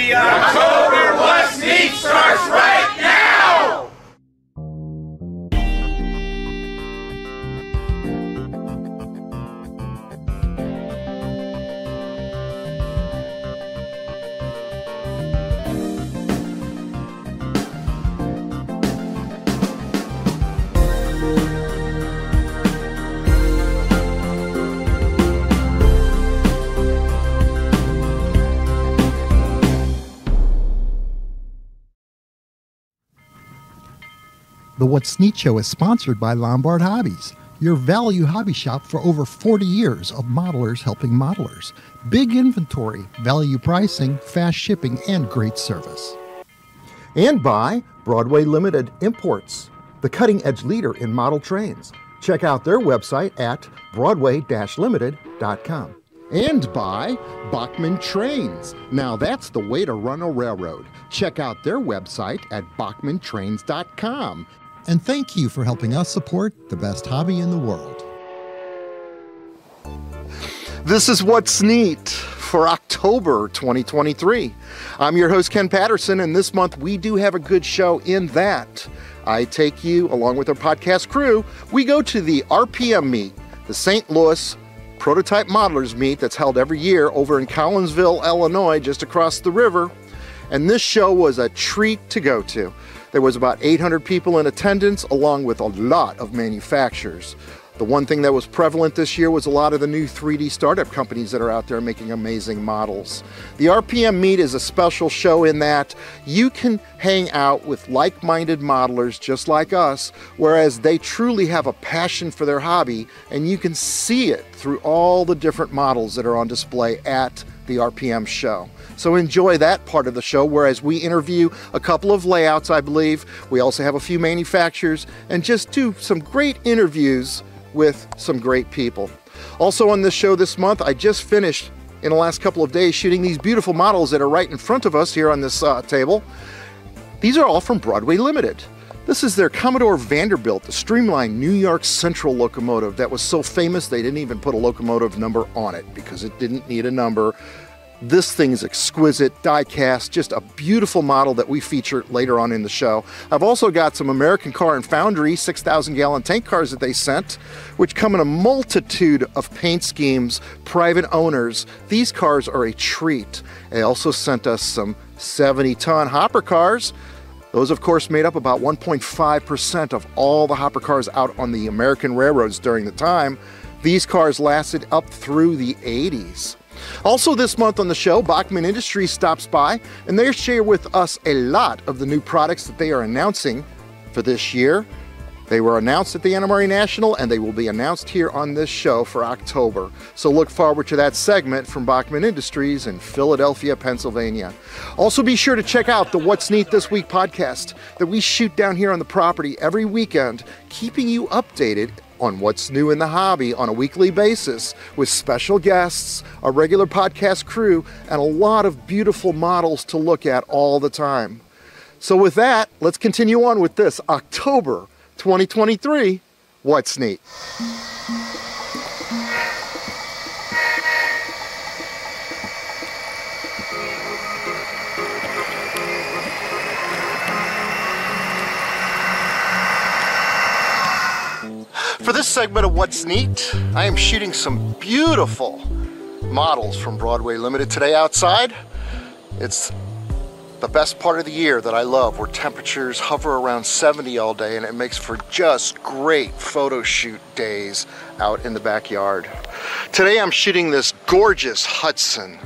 The October The What's Neat Show is sponsored by Lombard Hobbies, your value hobby shop for over 40 years of modelers helping modelers. Big inventory, value pricing, fast shipping, and great service. And by Broadway Limited Imports, the cutting edge leader in model trains. Check out their website at broadway limited.com. And by Bachmann Trains. Now that's the way to run a railroad. Check out their website at bachmanntrains.com. And thank you for helping us support the best hobby in the world. This is What's Neat for October 2023. I'm your host, Ken Patterson, and this month we do have a good show in that I take you, along with our podcast crew, we go to the RPM meet, the St. Louis Prototype Modelers meet that's held every year over in Collinsville, Illinois, just across the river. And this show was a treat to go to. There was about 800 people in attendance, along with a lot of manufacturers. The one thing that was prevalent this year was a lot of the new 3D startup companies that are out there making amazing models. The RPM Meet is a special show in that you can hang out with like minded modelers just like us, whereas they truly have a passion for their hobby, and you can see it through all the different models that are on display at the RPM show. So enjoy that part of the show, whereas we interview a couple of layouts, I believe. We also have a few manufacturers and just do some great interviews with some great people. Also on this show this month, I just finished in the last couple of days shooting these beautiful models that are right in front of us here on this uh, table. These are all from Broadway Limited. This is their Commodore Vanderbilt, the streamlined New York Central locomotive that was so famous they didn't even put a locomotive number on it because it didn't need a number. This thing is exquisite, die cast, just a beautiful model that we feature later on in the show. I've also got some American Car and Foundry 6,000 gallon tank cars that they sent, which come in a multitude of paint schemes, private owners. These cars are a treat. They also sent us some 70 ton hopper cars. Those, of course, made up about 1.5% of all the hopper cars out on the American railroads during the time. These cars lasted up through the 80s. Also, this month on the show, Bachmann Industries stops by and they share with us a lot of the new products that they are announcing for this year. They were announced at the NMRA National and they will be announced here on this show for October. So look forward to that segment from Bachmann Industries in Philadelphia, Pennsylvania. Also be sure to check out the What's Neat This Week podcast that we shoot down here on the property every weekend, keeping you updated on what's new in the hobby on a weekly basis with special guests, a regular podcast crew, and a lot of beautiful models to look at all the time. So, with that, let's continue on with this October 2023 What's Neat. For this segment of What's Neat, I am shooting some beautiful models from Broadway Limited today outside. It's the best part of the year that I love where temperatures hover around 70 all day and it makes for just great photo shoot days out in the backyard. Today I'm shooting this gorgeous Hudson,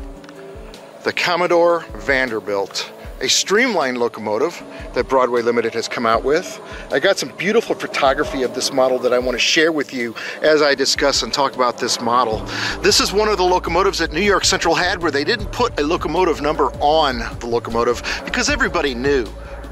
the Commodore Vanderbilt a streamlined locomotive that Broadway Limited has come out with. I got some beautiful photography of this model that I want to share with you as I discuss and talk about this model. This is one of the locomotives that New York Central had where they didn't put a locomotive number on the locomotive because everybody knew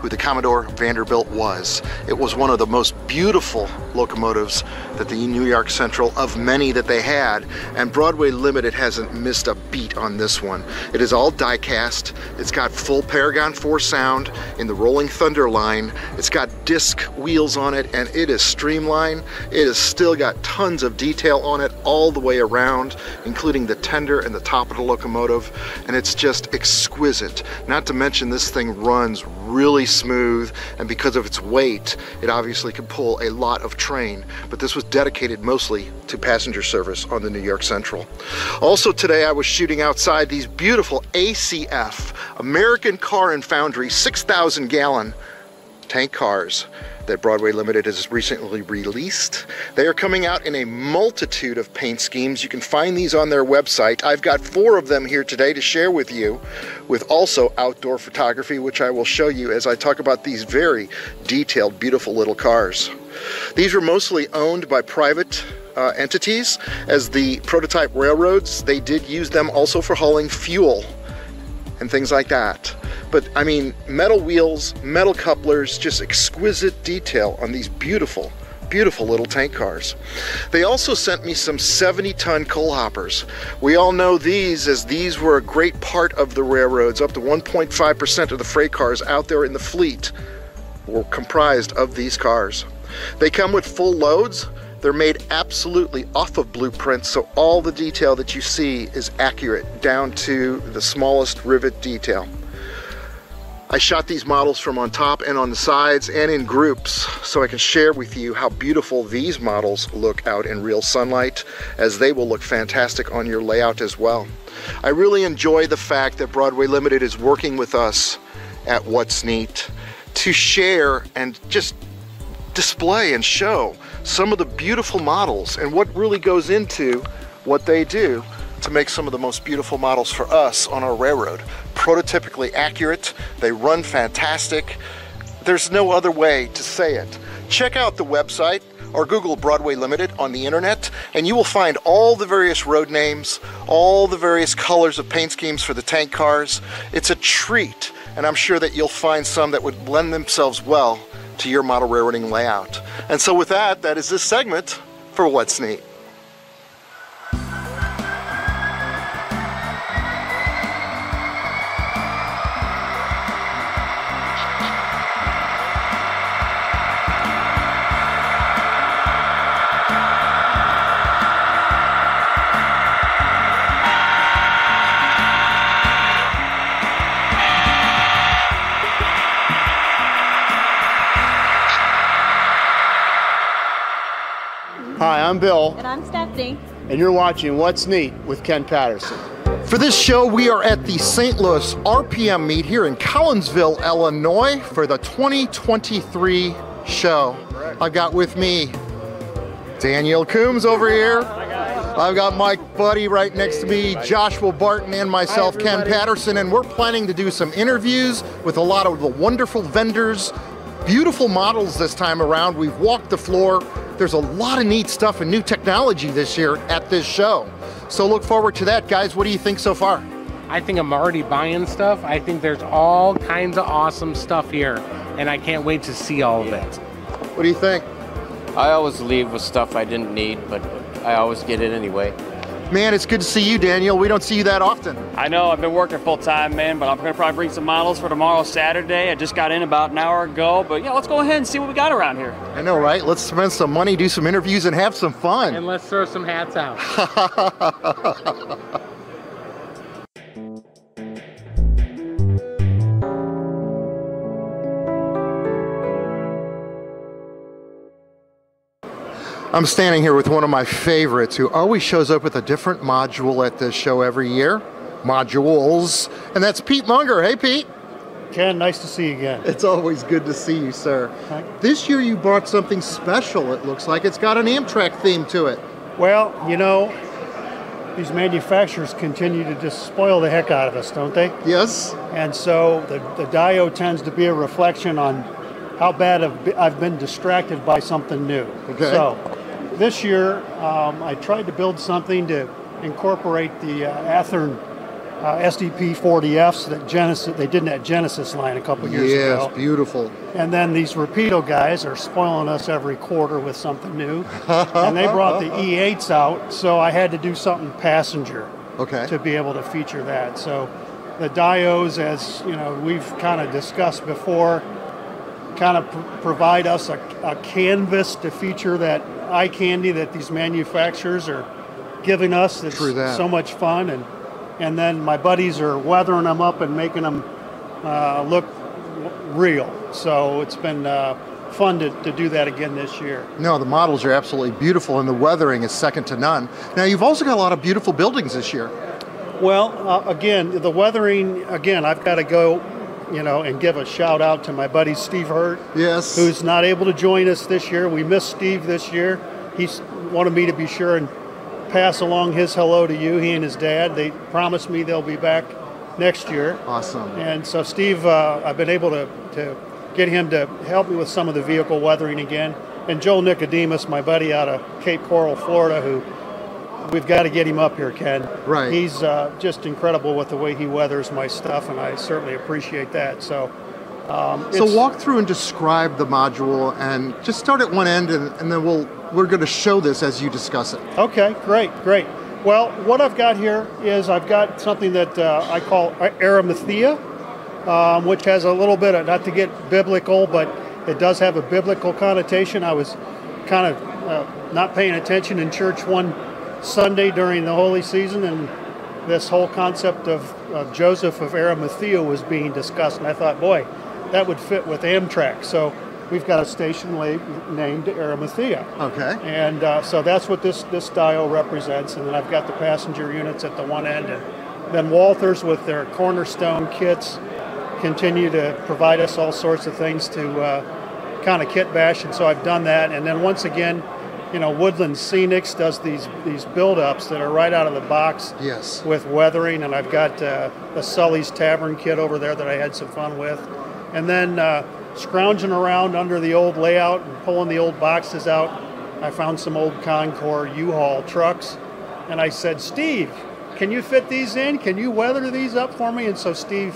who the Commodore Vanderbilt was. It was one of the most beautiful locomotives that the New York Central of many that they had, and Broadway Limited hasn't missed a beat on this one. It is all die-cast. It's got full Paragon 4 sound in the Rolling Thunder line. It's got disc wheels on it, and it is streamlined. It has still got tons of detail on it all the way around, including the tender and the top of the locomotive, and it's just exquisite. Not to mention this thing runs really smooth, and because of its weight, it obviously can pull a lot of train, but this was dedicated mostly to passenger service on the New York Central. Also today I was shooting outside these beautiful ACF, American Car and Foundry 6,000 gallon tank cars that Broadway Limited has recently released. They are coming out in a multitude of paint schemes. You can find these on their website. I've got four of them here today to share with you, with also outdoor photography, which I will show you as I talk about these very detailed, beautiful little cars. These were mostly owned by private uh, entities. As the prototype railroads, they did use them also for hauling fuel and things like that. But I mean, metal wheels, metal couplers, just exquisite detail on these beautiful, beautiful little tank cars. They also sent me some 70 ton coal hoppers. We all know these as these were a great part of the railroads. Up to 1.5% of the freight cars out there in the fleet were comprised of these cars. They come with full loads. They're made absolutely off of blueprints, so all the detail that you see is accurate down to the smallest rivet detail. I shot these models from on top and on the sides and in groups so I can share with you how beautiful these models look out in real sunlight as they will look fantastic on your layout as well. I really enjoy the fact that Broadway Limited is working with us at What's Neat to share and just display and show some of the beautiful models and what really goes into what they do to make some of the most beautiful models for us on our railroad. Prototypically accurate, they run fantastic. There's no other way to say it. Check out the website or Google Broadway Limited on the internet, and you will find all the various road names, all the various colors of paint schemes for the tank cars. It's a treat, and I'm sure that you'll find some that would lend themselves well to your model railroading layout. And so with that, that is this segment for What's Neat. I'm Bill, And I'm Stephanie. and you're watching What's Neat with Ken Patterson. For this show, we are at the St. Louis RPM meet here in Collinsville, Illinois for the 2023 show. I've got with me Daniel Coombs over here. I've got Mike Buddy right next to me, Joshua Barton, and myself, Ken Patterson, and we're planning to do some interviews with a lot of the wonderful vendors, beautiful models this time around. We've walked the floor. There's a lot of neat stuff and new technology this year at this show. So look forward to that, guys. What do you think so far? I think I'm already buying stuff. I think there's all kinds of awesome stuff here, and I can't wait to see all of it. What do you think? I always leave with stuff I didn't need, but I always get it anyway. Man, it's good to see you, Daniel. We don't see you that often. I know I've been working full time, man, but I'm gonna probably bring some models for tomorrow, Saturday. I just got in about an hour ago, but yeah, let's go ahead and see what we got around here. I know, right? Let's spend some money, do some interviews, and have some fun. And let's throw some hats out. I'm standing here with one of my favorites who always shows up with a different module at this show every year. Modules. And that's Pete Munger. Hey, Pete. Ken, nice to see you again. It's always good to see you, sir. This year you brought something special, it looks like. It's got an Amtrak theme to it. Well, you know, these manufacturers continue to just spoil the heck out of us, don't they? Yes? And so the, the Dio tends to be a reflection on how bad I've I've been distracted by something new. Okay. So this year, um, I tried to build something to incorporate the uh, Athearn uh, SDP 40Fs that Genesis they did in that Genesis line a couple years ago. yes, beautiful. And then these Rapido guys are spoiling us every quarter with something new. and they brought the E8s out, so I had to do something passenger Okay. to be able to feature that. So the dios, as you know, we've kind of discussed before, kind of pr- provide us a, a canvas to feature that eye candy that these manufacturers are giving us. That's that. so much fun, and and then my buddies are weathering them up and making them uh, look real. So it's been uh, fun to, to do that again this year. No, the models are absolutely beautiful, and the weathering is second to none. Now, you've also got a lot of beautiful buildings this year. Well, uh, again, the weathering, again, I've got to go, you know, and give a shout out to my buddy Steve Hurt, Yes. who's not able to join us this year. We missed Steve this year. He wanted me to be sure and pass along his hello to you, he and his dad. They promised me they'll be back next year. awesome. And so, Steve, uh, I've been able to, to get him to help me with some of the vehicle weathering again. And Joel Nicodemus, my buddy out of Cape Coral, Florida, who we've got to get him up here, Ken. Right. He's uh, just incredible with the way he weathers my stuff, and I certainly appreciate that. So, um, So walk through and describe the module, and just start at one end, and, and then we'll we're going to show this as you discuss it. Okay, great, great. Well, what I've got here is I've got something that uh, I call Arimathea, um, which has a little bit of, not to get biblical, but it does have a biblical connotation. I was kind of uh, not paying attention in church one Sunday during the holy season, and this whole concept of, of Joseph of Arimathea was being discussed, and I thought, boy, that would fit with Amtrak. So we've got a station named Arimathea. Okay. And uh, so that's what this, this dio represents. And then I've got the passenger units at the one end. And then Walthers with their cornerstone kits continue to provide us all sorts of things to uh, kind of kit bash. And so I've done that. And then once again, you know, Woodland Scenics does these, these build-ups that are right out of the box Yes. with weathering. And I've got uh, a Sully's Tavern kit over there that I had some fun with. And then uh, scrounging around under the old layout and pulling the old boxes out, I found some old Concord U-Haul trucks. And I said, Steve, can you fit these in? Can you weather these up for me? And so Steve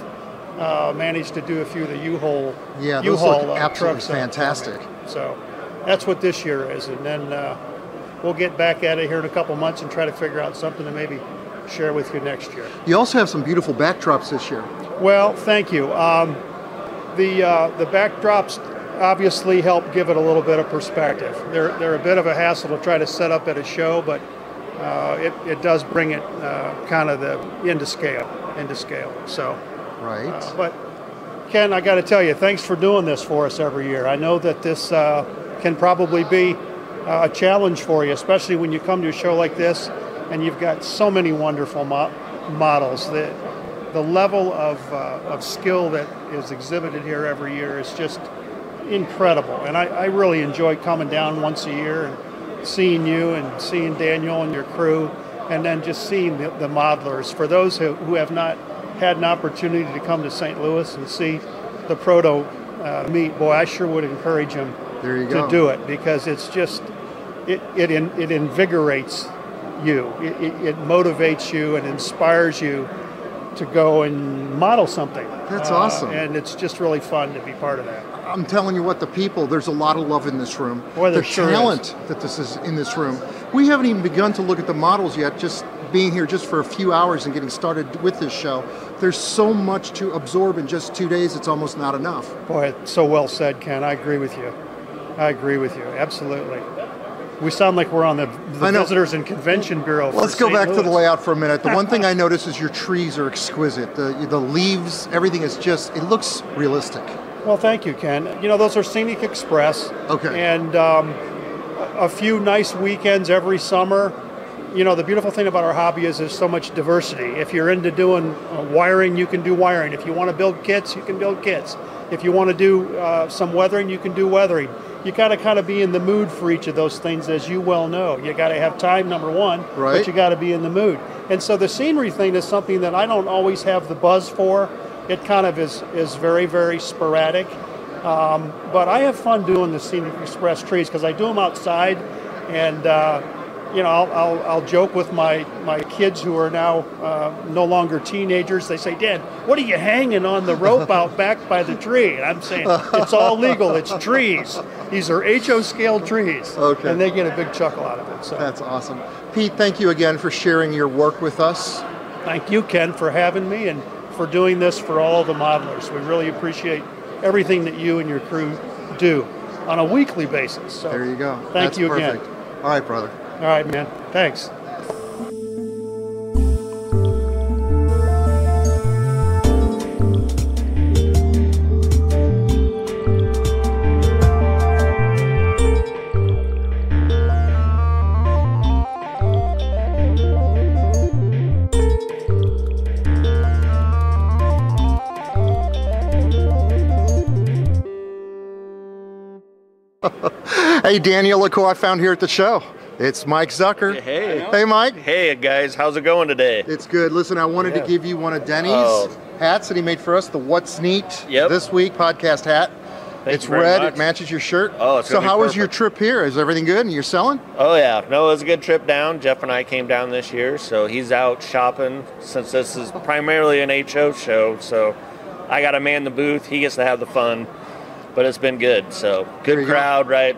uh, managed to do a few of the U-Haul Yeah, U-Haul look uh, absolutely trucks up for me. fantastic. So that's what this year is. And then uh, we'll get back at it here in a couple months and try to figure out something to maybe share with you next year. You also have some beautiful backdrops this year. Well, thank you. Um, the uh, the backdrops obviously help give it a little bit of perspective. They're they're a bit of a hassle to try to set up at a show, but uh, it, it does bring it uh, kind of the into scale into scale. So, Right. uh, but Ken, I got to tell you, thanks for doing this for us every year. I know that this uh, can probably be uh, a challenge for you, especially when you come to a show like this and you've got so many wonderful mo- models. The, the level of, uh, of skill that is exhibited here every year is just incredible. And I, I really enjoy coming down once a year and seeing you and seeing Daniel and your crew, and then just seeing the, the modelers. For those who, who have not had an opportunity to come to St. Louis and see the proto uh, meet, boy, I sure would encourage them to go. do it because it's just it it, in, it invigorates you, it, it, it motivates you and inspires you to go and model something. That's Uh, awesome. and it's just really fun to be part of that. I'm telling you what, the people, there's a lot of love in this room. Boy, the sure talent that this is in this room. We haven't even begun to look at the models yet, just being here just for a few hours and getting started with this show. There's so much to absorb in just two days, it's almost not enough. Boy, so well said, Ken. I agree with you. I agree with you. Absolutely. We sound like we're on the, the Visitors and Convention Bureau. for Let's go St. back to the layout for a minute. The one thing I notice is your trees are exquisite. The, the leaves, everything is just, it looks realistic. Well, thank you, Ken. You know, those are Scenic Express. Okay. And um, a a few nice weekends every summer. You know, the beautiful thing about our hobby is there's so much diversity. If you're into doing uh, wiring, you can do wiring. If you want to build kits, you can build kits. If you want to do uh, some weathering, you can do weathering. You got to kind of be in the mood for each of those things, as you well know. You got to have time, number one, Right. but you got to be in the mood. And so the scenery thing is something that I don't always have the buzz for. It kind of is is very very sporadic. Um, but I have fun doing the Scenic Express trees because I do them outside, and uh, you know, I'll, I'll, I'll joke with my, my kids who are now uh, no longer teenagers. They say, Dad, what are you hanging on the rope out back by the tree? And I'm saying, it's all legal. It's trees. These are HO scale trees. Okay. And they get a big chuckle out of it. So That's awesome. Pete, thank you again for sharing your work with us. thank you, Ken, for having me and for doing this for all the modelers. We really appreciate everything that you and your crew do on a weekly basis. So There you go. Thank That's you perfect. again. All right, brother. All right, man. Thanks. Hey, Daniel, look who I found here at the show. It's Mike Zucker. Hey. Hey, Mike. Hey guys, how's it going today? It's good. Listen, I wanted to give you one of Denny's Oh. hats that he made for us, the What's Neat Yep. this week podcast hat. Thank it's red. much. It matches your shirt. Oh, it's so how was your trip here? Is everything good? And you're selling? Oh yeah, no, it was a good trip down. Jeff and I came down this year, so he's out shopping since this is primarily an HO show. So I got to man the booth. He gets to have the fun, but it's been good. So good you go. crowd, right?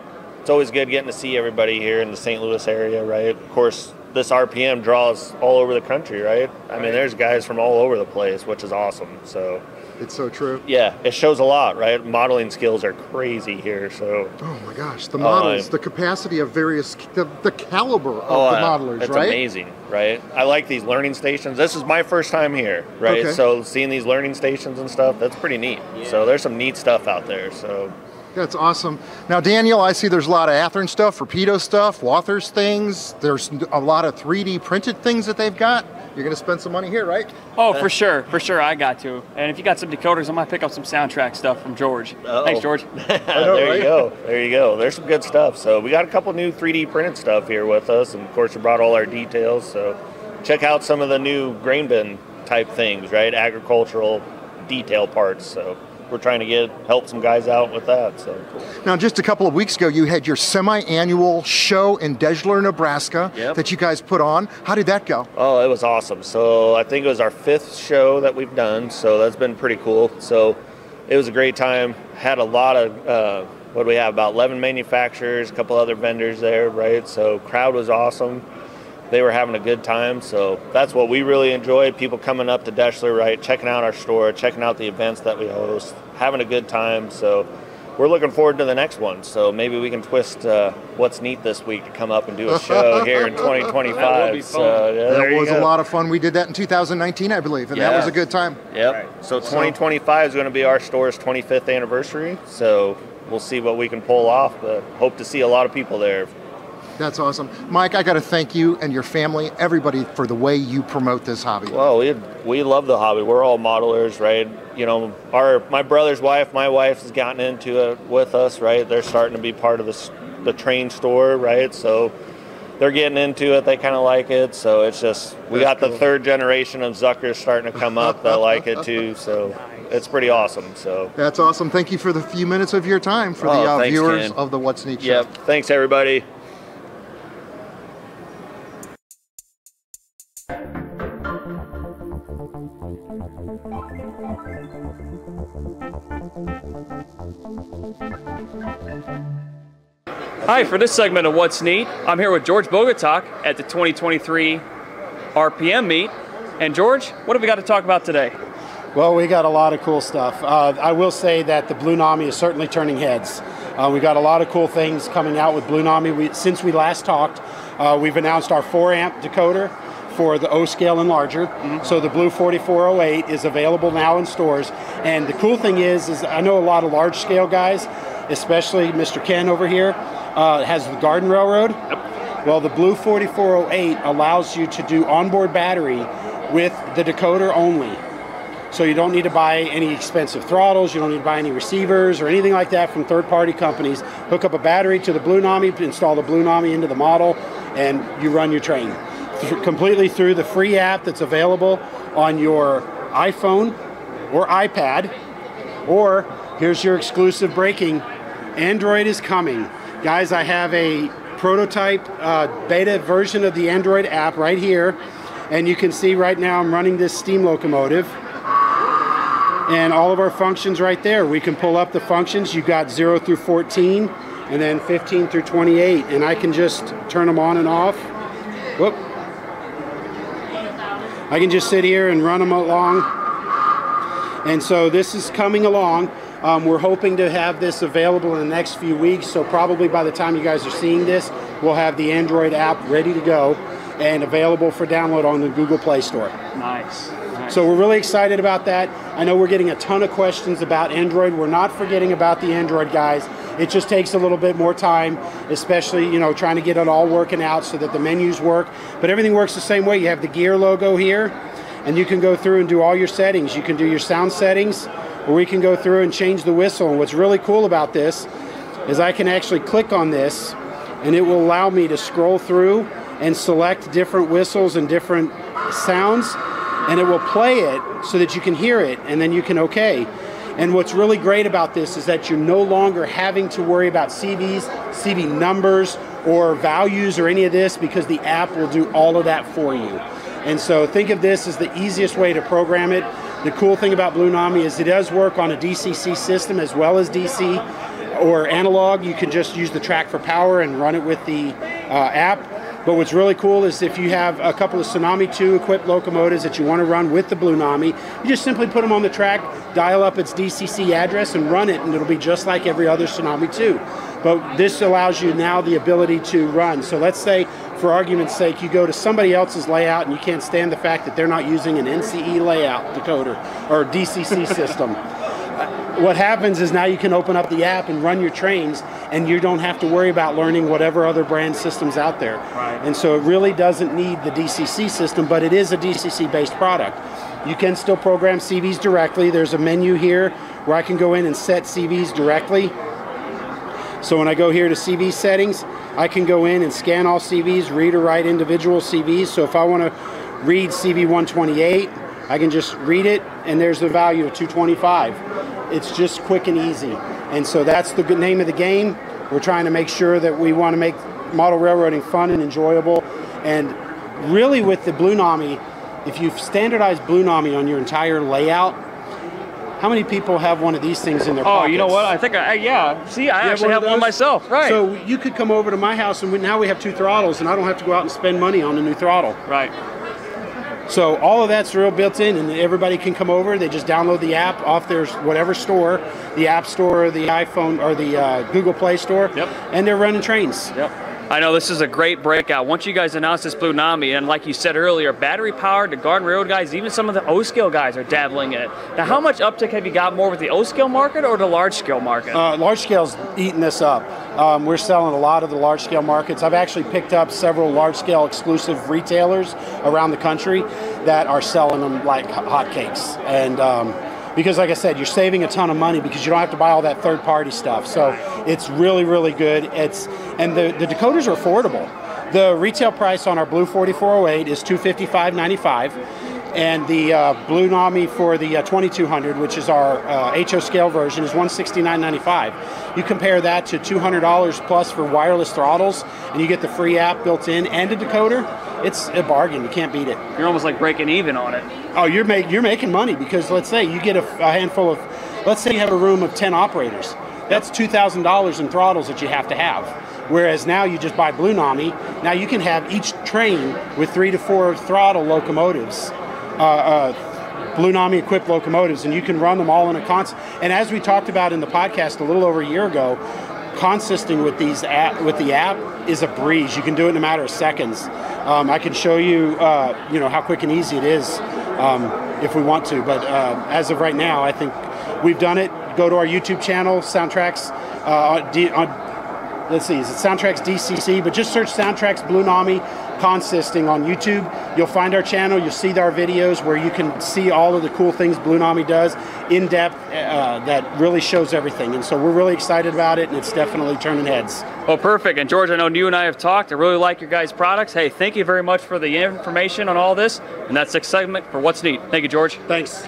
It's always good getting to see everybody here in the St. Louis area, right? Of course, this RPM draws all over the country, right? I mean, there's guys from all over the place, which is awesome. So It's so true. yeah, it shows a lot, right? Modeling skills are crazy here, so Oh my gosh, the models, I- the capacity of various, the, the caliber of Oh, the modelers, it's right? amazing, right? I like these learning stations. This is my first time here, right? Okay. So seeing these learning stations and stuff, that's pretty neat. So there's some neat stuff out there. So That's awesome. Now, Daniel, I see there's a lot of Athearn stuff, Rapido stuff, Walthers things. There's a lot of 3D printed things that they've got. You're going to spend some money here, right? Oh, for sure, for sure, I got to. And if you got some decoders, I might pick up some SoundTraxx stuff from George. Uh-oh. Thanks, George. there right? you go. There you go. There's some good stuff. So we got a couple new 3D printed stuff here with us, and of course we brought all our details. So check out some of the new grain bin type things, right? Agricultural detail parts. So we're trying to get help some guys out with that. So Now, just a couple of weeks ago, you had your semi-annual show in Deshler, Nebraska, Yep. that you guys put on. How did that go? Oh, it was awesome. So I think it was our fifth show that we've done. So that's been pretty cool. So it was a great time. Had a lot of uh, what do we have? About 11 manufacturers, a couple other vendors there, right? So crowd was awesome. They were having a good time. So that's what we really enjoyed. People coming up to Deshler, right? Checking out our store, checking out the events that we host, having a good time. So we're looking forward to the next one. So maybe we can twist uh, what's neat this week to come up and do a show here in 2025. That would be So, yeah, that you was a lot of fun. We did that in 2019, I believe, and that was a good time. Yep. So 2025 is going to be our store's 25th anniversary. So we'll see what we can pull off, but hope to see a lot of people there. That's awesome. Mike, I got to thank you and your family, everybody, for the way you promote this hobby. Well, we we love the hobby. We're all modelers, right? You know, our my brother's wife, my wife has gotten into it with us, right? They're starting to be part of the the train store, right? So they're getting into it. They kind of like it. So it's just we That's got cool. the third generation of Zuckers starting to come up that like it too. So it's pretty awesome. So That's awesome. Thank you for the few minutes of your time for Oh, the uh, thanks, viewers Ken. of the What's Neat show. yep. Thanks everybody. Hi, for this segment of What's Neat, I'm here with George Bogatak at the 2023 RPM meet. And George, what have we got to talk about today? Well, we got a lot of cool stuff. Uh, I will say that the Blunami is certainly turning heads. Uh, we got a lot of cool things coming out with Blunami. We, since we last talked, uh, we've announced our 4 amp decoder for the O scale and larger. So the Blue 4408 is available now in stores. And the cool thing is, is I know a lot of large scale guys, especially Mr. Ken over here, uh, has the Garden Railroad. Yep. Well, the Blue 4408 allows you to do onboard battery with the decoder only. So you don't need to buy any expensive throttles, you don't need to buy any receivers or anything like that from third-party companies. Hook up a battery to the Blunami, install the Blunami into the model, and you run your train. Th- completely through the free app that's available on your iPhone or iPad. Or here's your exclusive breaking. Android is coming. Guys, I have a prototype uh, beta version of the Android app right here. And you can see right now I'm running this steam locomotive. And all of our functions right there. We can pull up the functions. You've got 0 through 14 and then 15 through 28. And I can just turn them on and off. Whoop. I can just sit here and run them along. And so this is coming along. Um, we're hoping to have this available in the next few weeks. So probably by the time you guys are seeing this, we'll have the Android app ready to go and available for download on the Google Play Store. Nice. nice. So we're really excited about that. I know we're getting a ton of questions about Android. We're not forgetting about the Android guys. It just takes a little bit more time, especially you know trying to get it all working out so that the menus work. But everything works the same way. You have the gear logo here, and you can go through and do all your settings. You can do your sound settings, or we can go through and change the whistle. And what's really cool about this is I can actually click on this, and it will allow me to scroll through and select different whistles and different sounds, and it will play it so that you can hear it, and then you can okay. And what's really great about this is that you're no longer having to worry about CVs, CV numbers, or values or any of this because the app will do all of that for you. And so think of this as the easiest way to program it. The cool thing about Blunami is it does work on a DCC system as well as DC or analog. You can just use the track for power and run it with the uh, app. But what's really cool is if you have a couple of Tsunami 2 equipped locomotives that you want to run with the Blunami, you just simply put them on the track, dial up its DCC address, and run it, and it'll be just like every other Tsunami 2. But this allows you now the ability to run. So let's say, for argument's sake, you go to somebody else's layout and you can't stand the fact that they're not using an NCE layout decoder or DCC system what happens is now you can open up the app and run your trains and you don't have to worry about learning whatever other brand systems out there. Right. And so it really doesn't need the DCC system, but it is a DCC based product. You can still program CVs directly. There's a menu here where I can go in and set CVs directly. So when I go here to CV settings, I can go in and scan all CVs, read or write individual CVs. So if I want to read CV 128, I can just read it and there's the value of 225 it's just quick and easy. And so that's the name of the game. We're trying to make sure that we want to make model railroading fun and enjoyable. And really, with the Blunami, if you've standardized Blunami on your entire layout, how many people have one of these things in their oh, pockets? you know what? I think I yeah. See, I You actually have of one myself. Right. So you could come over to my house, and we, now we have two throttles, and I don't have to go out and spend money on a new throttle. right. So all of that's real built in, and everybody can come over. They just download the app off their whatever store, the App Store, or the iPhone, or the uh, Google Play Store. Yep. And they're running trains. Yep. I know this is a great breakout. Once you guys announce this Blunami, and like you said earlier, battery powered, the Garden Railroad guys, even some of the O scale guys are dabbling in it. Now, how much uptick have you got more with the O scale market or the large scale market? Uh, large scale's eating this up. Um, we're selling a lot of the large scale markets. I've actually picked up several large scale exclusive retailers around the country that are selling them like hotcakes. And um, because, like I said, you're saving a ton of money because you don't have to buy all that third party stuff. So it's really, really good. It's and the, the decoders are affordable. The retail price on our Blue 4408 is 255.95, and the uh, Blunami for the uh, 2200, which is our uh, HO scale version, is 169.95. You compare that to $200 plus for wireless throttles, and you get the free app built in and a decoder. It's a bargain. You can't beat it. You're almost like breaking even on it. Oh, you're make, you're making money because let's say you get a, a handful of, let's say you have a room of 10 operators. That's $2,000 in throttles that you have to have. Whereas now you just buy Blunami. Now you can have each train with three to four throttle locomotives, Blunami equipped locomotives, and you can run them all in a constant. And as we talked about in the podcast a little over a year ago, consisting with these app, with the app is a breeze. You can do it in a matter of seconds. Um, I can show you, uh, you know, how quick and easy it is um, if we want to. But uh, as of right now, I think we've done it. Go to our YouTube channel, SoundTraxx. Uh, on, let's see, is it SoundTraxx DCC? But just search SoundTraxx Blue Nami consisting on YouTube. You'll find our channel. You'll see our videos where you can see all of the cool things Blunami does in depth. Uh, that really shows everything. And so we're really excited about it, and it's definitely turning heads. Well, perfect. And George, I know you and I have talked. I really like your guys' products. Hey, thank you very much for the information on all this. And that's segment for What's Neat. Thank you, George. Thanks.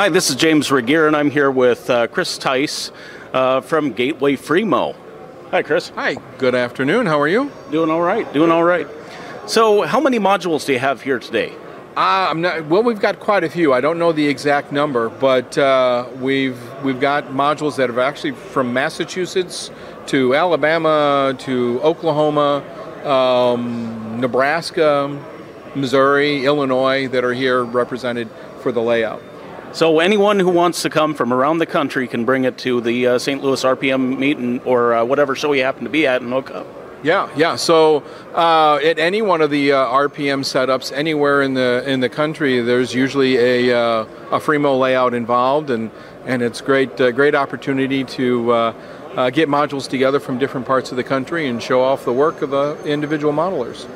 Hi, this is James Regier, and I'm here with uh, Chris Tice uh, from Gateway Fremo. Hi, Chris. Hi. Good afternoon. How are you? Doing all right. Doing all right. So, how many modules do you have here today? Uh, I'm not, well, we've got quite a few. I don't know the exact number, but uh, we've we've got modules that have actually from Massachusetts to Alabama to Oklahoma, um, Nebraska, Missouri, Illinois that are here represented for the layout. So anyone who wants to come from around the country can bring it to the uh, St. Louis RPM meeting or uh, whatever show you happen to be at and hook up. Yeah, yeah. So uh, at any one of the uh, RPM setups anywhere in the in the country, there's usually a, uh, a Fremo layout involved, and and it's great uh, great opportunity to. Uh, uh, get modules together from different parts of the country and show off the work of the individual modelers.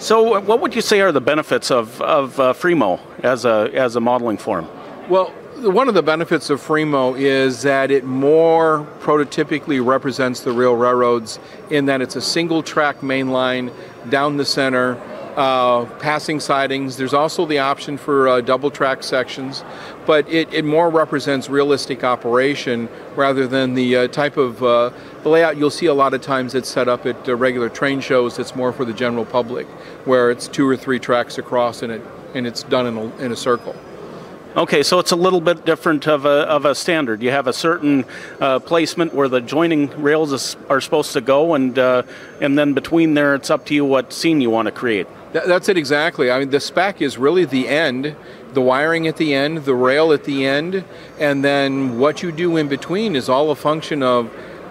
So, what would you say are the benefits of, of Fremo as a, as a modeling form? Well, one of the benefits of Fremo is that it more prototypically represents the real railroads in that it's a single track main line down the center, uh, passing sidings. There's also the option for uh, double track sections, but it, it, more represents realistic operation rather than the uh, type of uh, the layout you'll see a lot of times it's set up at uh, regular train shows. It's more for the general public, where it's two or three tracks across and it and it's done in a, in a circle. Okay, so it's a little bit different of a, of a standard. You have a certain uh, placement where the joining rails is, are supposed to go, and uh, and then between there, it's up to you what scene you want to create. That's it exactly. I mean, the spec is really the end, the wiring at the end, the rail at the end, and then what you do in between is all a function of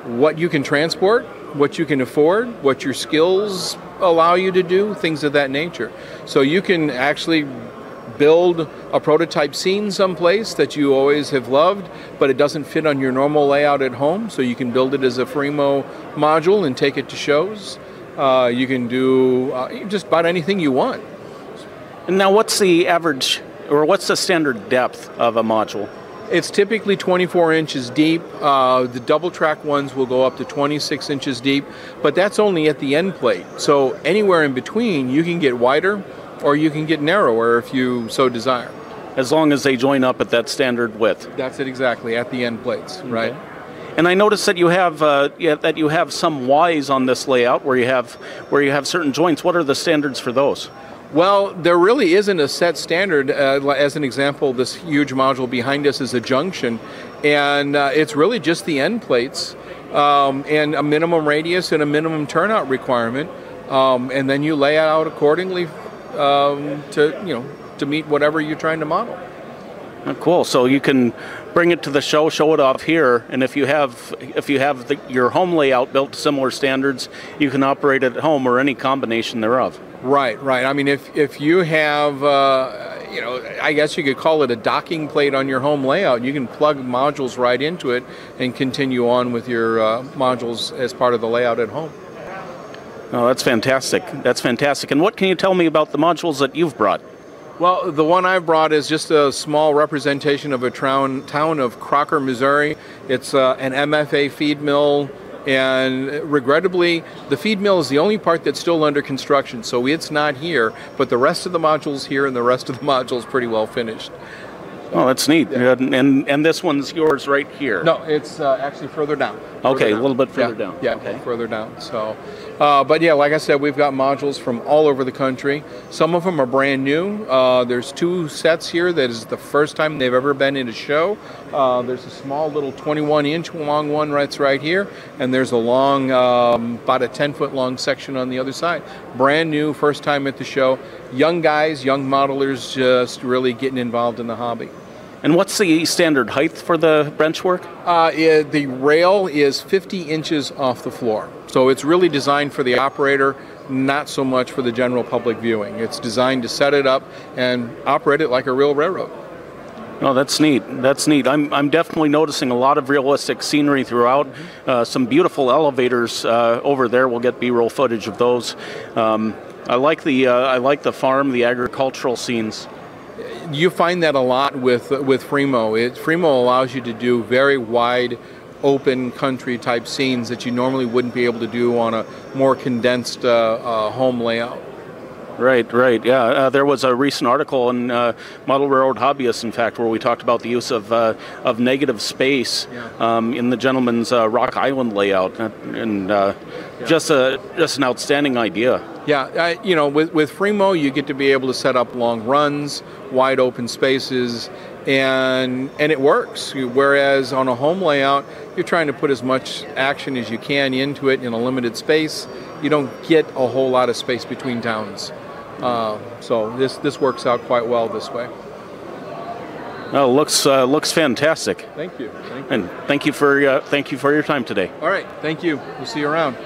what you can transport, what you can afford, what your skills allow you to do, things of that nature. So you can actually build a prototype scene someplace that you always have loved, but it doesn't fit on your normal layout at home, so you can build it as a Fremo module and take it to shows. Uh, you can do uh, just about anything you want. And now, what's the average, or what's the standard depth of a module? It's typically 24 inches deep. Uh, the double track ones will go up to 26 inches deep, but that's only at the end plate. So anywhere in between, you can get wider or you can get narrower if you so desire. As long as they join up at that standard width. That's it exactly at the end plates, okay. right? And I noticed that you have uh, yeah, that you have some Ys on this layout where you have where you have certain joints. What are the standards for those? Well, there really isn't a set standard. Uh, as an example, this huge module behind us is a junction, and uh, it's really just the end plates um, and a minimum radius and a minimum turnout requirement, um, and then you lay it out accordingly um, to you know to meet whatever you're trying to model. Oh, cool. So you can bring it to the show, show it off here, and if you have if you have the, your home layout built to similar standards, you can operate it at home or any combination thereof. Right, right. I mean, if if you have, uh, you know, I guess you could call it a docking plate on your home layout. You can plug modules right into it and continue on with your uh, modules as part of the layout at home. Oh, that's fantastic. That's fantastic. And what can you tell me about the modules that you've brought? Well, the one I've brought is just a small representation of a town, town of Crocker, Missouri. It's uh, an MFA feed mill, and regrettably, the feed mill is the only part that's still under construction, so it's not here, but the rest of the modules here and the rest of the modules pretty well finished. Oh, that's neat. Yeah. And and this one's yours right here. No, it's uh, actually further down. Okay, down. a little bit further yeah. down. Yeah, okay. further down. So, uh, but yeah, like I said, we've got modules from all over the country. Some of them are brand new. Uh, there's two sets here that is the first time they've ever been in a show. Uh, there's a small little 21 inch long one that's right here, and there's a long, um, about a 10 foot long section on the other side. Brand new, first time at the show. Young guys, young modelers, just really getting involved in the hobby. And what's the standard height for the bench work? Uh, it, the rail is 50 inches off the floor. So it's really designed for the operator, not so much for the general public viewing. It's designed to set it up and operate it like a real railroad. Oh, that's neat. That's neat. I'm, I'm definitely noticing a lot of realistic scenery throughout. Mm-hmm. Uh, some beautiful elevators uh, over there. We'll get B-roll footage of those. Um, I like the uh, I like the farm, the agricultural scenes you find that a lot with with Fremo. It, Fremo allows you to do very wide, open country type scenes that you normally wouldn't be able to do on a more condensed uh, uh, home layout. Right, right, yeah. Uh, there was a recent article in uh, Model Railroad Hobbyist, in fact, where we talked about the use of uh, of negative space um, in the gentleman's uh, Rock Island layout, uh, and uh, just a just an outstanding idea. Yeah, I, you know, with, with Fremo, you get to be able to set up long runs, wide open spaces, and and it works. Whereas on a home layout, you're trying to put as much action as you can into it in a limited space. You don't get a whole lot of space between towns. Uh, so this this works out quite well this way. Well, looks uh, looks fantastic. Thank you. Thank you. And thank you for uh, thank you for your time today. All right, thank you. We'll see you around.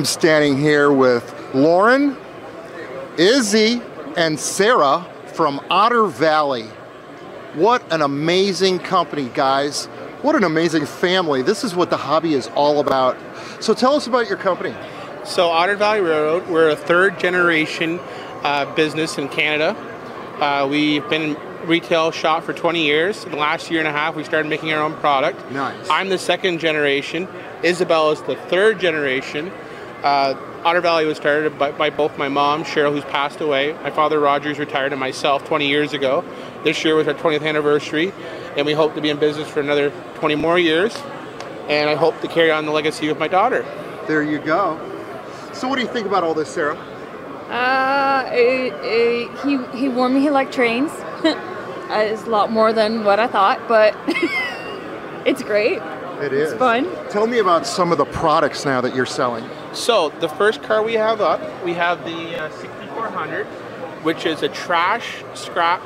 I'm standing here with Lauren, Izzy, and Sarah from Otter Valley. What an amazing company, guys. What an amazing family. This is what the hobby is all about. So tell us about your company. So Otter Valley Railroad, we're a third generation uh, business in Canada. Uh, we've been retail shop for 20 years. In the last year and a half, we started making our own product. Nice. I'm the second generation. Isabel is the third generation. Uh, Otter Valley was started by, by both my mom, Cheryl, who's passed away, my father, Rogers, retired, and myself 20 years ago. This year was our 20th anniversary, and we hope to be in business for another 20 more years. And I hope to carry on the legacy with my daughter. There you go. So what do you think about all this, Sarah? Uh, it, it, he he warned me he liked trains. Uh, it's a lot more than what I thought, but it's great. It is. It's fun. Tell me about some of the products now that you're selling. So the first car we have up, we have the uh, 6400, which is a trash, scrap,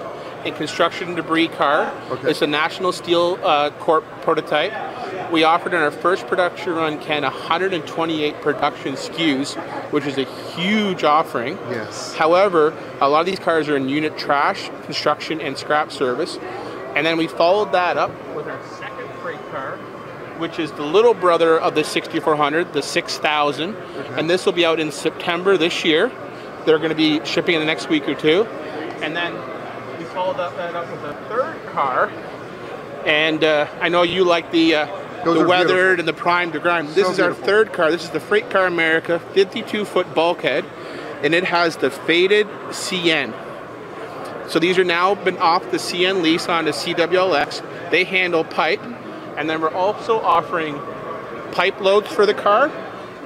and construction debris car. Okay. It's a National Steel uh, Corp prototype. We offered in our first production run, Ken, 128 production SKUs, which is a huge offering. Yes. However, a lot of these cars are in unit trash, construction, and scrap service. And then we followed that up with our second freight car, which is the little brother of the 6400, the 6000. And this will be out in September this year. They're going to be shipping in the next week or two. And then we followed up that up with a third car. And uh, I know you like the uh, the weathered beautiful. and the prime to grime. This So is our third car. This is the Freight Car America 52 foot bulkhead, and it has the faded CN. So these are now been off the CN lease onto CWLX. They handle pipe, and then we're also offering pipe loads for the car,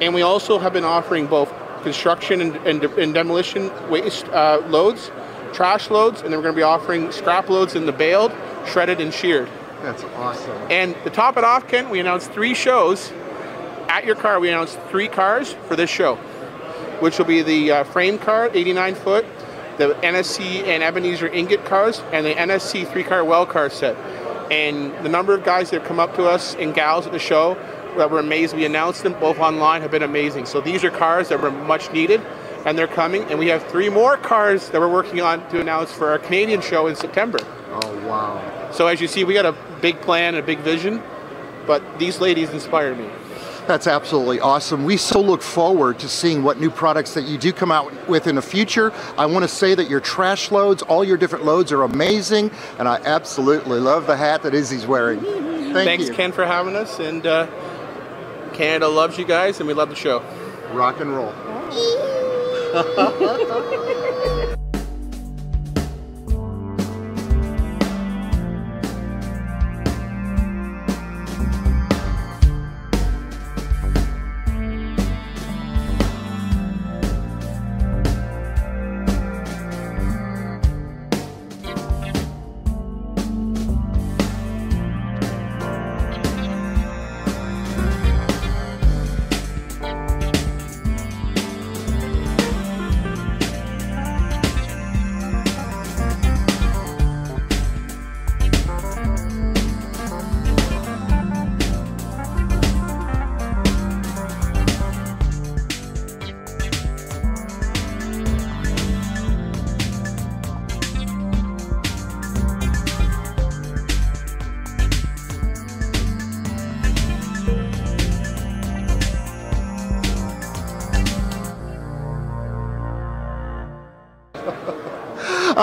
and we also have been offering both construction and, and, and demolition waste uh, loads, trash loads, and then we're going to be offering scrap loads in the baled, shredded, and sheared. That's awesome. And to top it off, Kent, we announced three shows. At your car, we announced three cars for this show, which will be the uh, frame car, 89 foot, the NSC and Ebenezer ingot cars, and the NSC three car well car set. And the number of guys that have come up to us and gals at the show that were amazed. We announced them both online have been amazing. So these are cars that were much needed, and they're coming. And we have three more cars that we're working on to announce for our Canadian show in September. Oh, wow. So as you see, we got a big plan and a big vision, but these ladies inspire me. That's absolutely awesome. We so look forward to seeing what new products that you do come out with in the future. I want to say that your trash loads, all your different loads are amazing, and I absolutely love the hat that Izzy's wearing. Thank Thanks, you. Ken, for having us. And uh, Canada loves you guys, and we love the show. Rock and roll.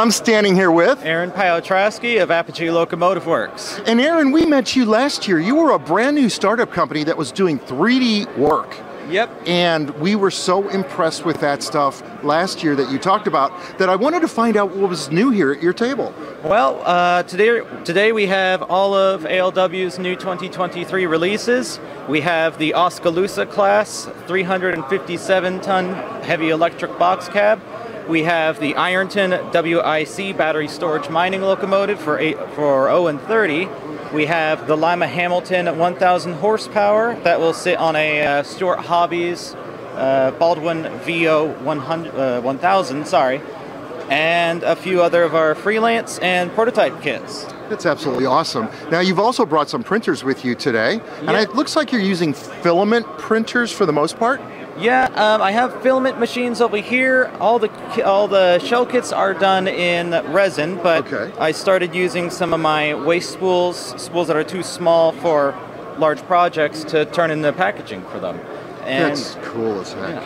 I'm standing here with Aaron Piotrowski of Apogee Locomotive Works. And Aaron, we met you last year. You were a brand new startup company that was doing 3D work. Yep. And we were so impressed with that stuff last year that you talked about that I wanted to find out what was new here at your table. Well, uh, today today we have all of ALW's new 2023 releases. We have the Oskaloosa class 357 ton heavy electric box cab. We have the Ironton WIC battery storage mining locomotive for eight, for 0 and 30. We have the Lima Hamilton 1000 horsepower that will sit on a uh, Stewart Hobbies uh, Baldwin VO 100, uh, 1000, sorry, and a few other of our freelance and prototype kits. That's absolutely awesome. Now you've also brought some printers with you today, and it looks like you're using filament printers for the most part. Yeah, um, I have filament machines over here. All the all the shell kits are done in resin, but I started using some of my waste spools, spools that are too small for large projects, to turn into packaging for them. And That's cool as heck.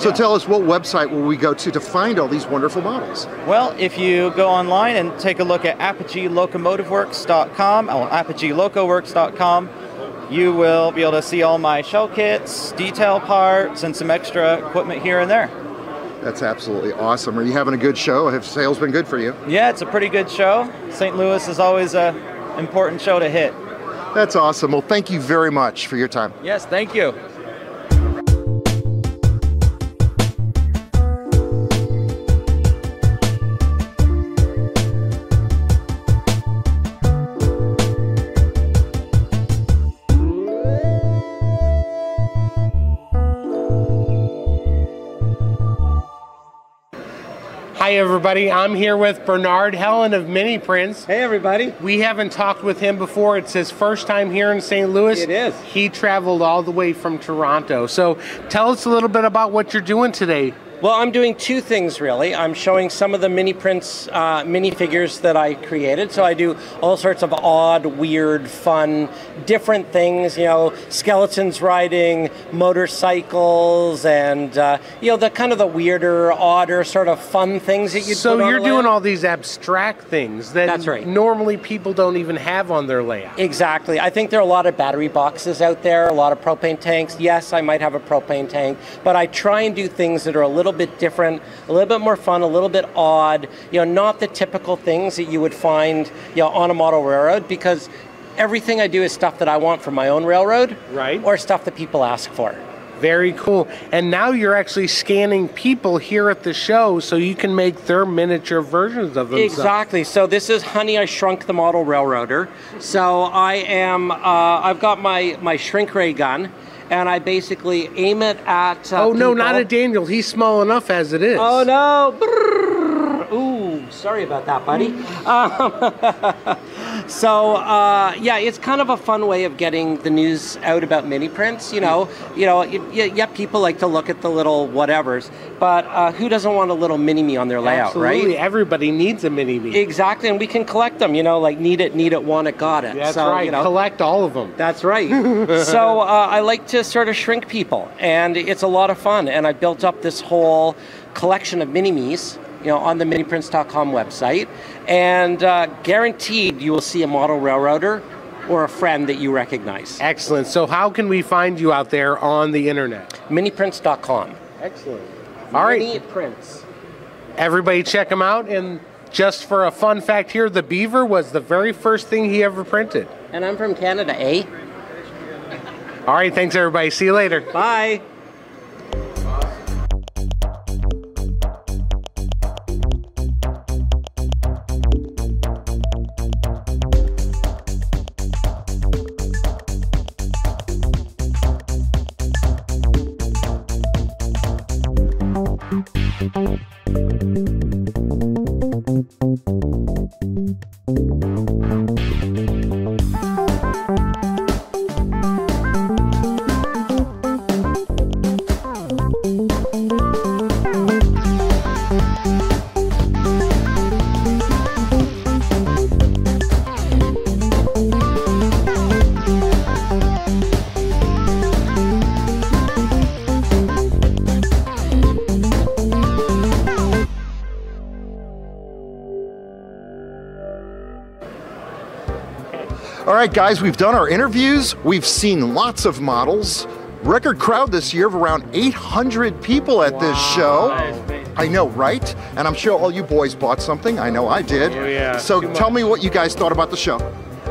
So tell us what website will we go to to find all these wonderful models? Well, if you go online and take a look at apogeelocomotiveworks.com, or apogeelocoworks.com, you will be able to see all my shell kits, detail parts, and some extra equipment here and there. That's absolutely awesome. Are you having a good show? Have sales been good for you? Yeah, it's a pretty good show. St. Louis is always a important show to hit. That's awesome. Well, thank you very much for your time. Yes, thank you. Hi, everybody. I'm here with Bernard Helen of Mini Prints. Hey, everybody. We haven't talked with him before. It's his first time here in St. Louis. It is. He traveled all the way from Toronto. So tell us a little bit about what you're doing today. Well, I'm doing two things really. I'm showing some of the mini prints, uh, mini figures that I created. So I do all sorts of odd, weird, fun, different things. You know, skeletons riding motorcycles, and uh, you know the kind of the weirder, odder, sort of fun things that you. So you're doing all these abstract things that That's right. normally people don't even have on their layout. Exactly. I think there are a lot of battery boxes out there, a lot of propane tanks. Yes, I might have a propane tank, but I try and do things that are a little bit different, a little bit more fun, a little bit odd. You know, not the typical things that you would find, you know, on a model railroad because everything I do is stuff that I want from my own railroad, right? Or stuff that people ask for. Very cool. And now you're actually scanning people here at the show so you can make their miniature versions of themselves. Exactly. So this is Honey, I Shrunk the Model Railroader. So I am, uh, I've got my, my shrink ray gun, and I basically aim it at. Uh, oh, no, not at Daniel. He's small enough as it is. Oh no! Brrr. Ooh, sorry about that, buddy. Um, so uh, yeah, it's kind of a fun way of getting the news out about mini prints. You know, you know, yeah, people like to look at the little whatevers, but uh, who doesn't want a little mini me on their layout, Absolutely. right? Everybody needs a mini me. Exactly, and we can collect them. You know, like need it, need it, want it, got it. That's so, right. You know, Collect all of them. that's right. so uh, I like to sort of shrink people, and it's a lot of fun. And I built up this whole collection of mini me's, you know, on the miniprints.com website, and uh, guaranteed you will see a model railroader or a friend that you recognize. Excellent. So how can we find you out there on the internet? Miniprints.com. Excellent. All right. Mini prints. Everybody check them out. And just for a fun fact here, the beaver was the very first thing he ever printed. And I'm from Canada, eh? All right. Thanks, everybody. See you later. Bye. Right, guys, we've done our interviews. We've seen lots of models. Record crowd this year of around 800 people at this show. I know, right? And I'm sure all you boys bought something. I know I did. Oh, yeah, So too tell much. me what you guys thought about the show.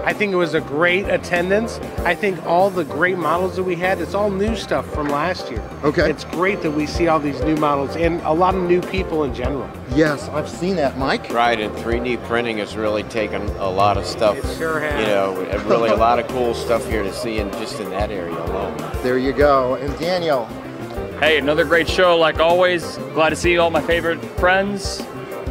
I think it was a great attendance. I think all the great models that we had, it's all new stuff from last year. Okay. It's great that we see all these new models and a lot of new people in general. Yes, I've seen that, Mike. Right, and 3D printing has really taken a lot of stuff. It sure has. You know, and really a lot of cool stuff here to see in just in that area alone. There you go. And Daniel, Hey, another great show like always. Glad to see all my favorite friends,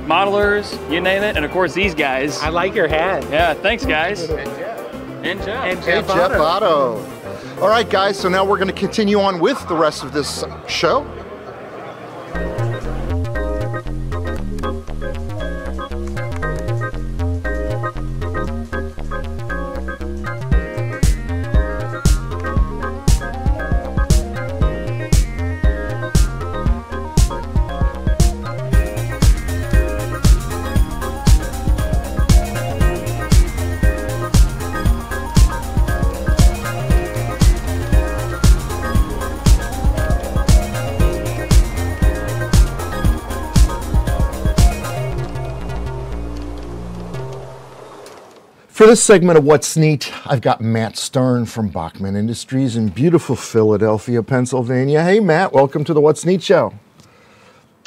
modelers, you name it, and of course these guys. I like your hat. Yeah, thanks guys. And Jeff. And Hey, Jeff, Jeff Otto. Otto. All right, guys, so now we're going to continue on with the rest of this show. For this segment of What's Neat, I've got Matt Stern from Bachmann Industries in beautiful Philadelphia, Pennsylvania. Hey, Matt, welcome to the What's Neat show.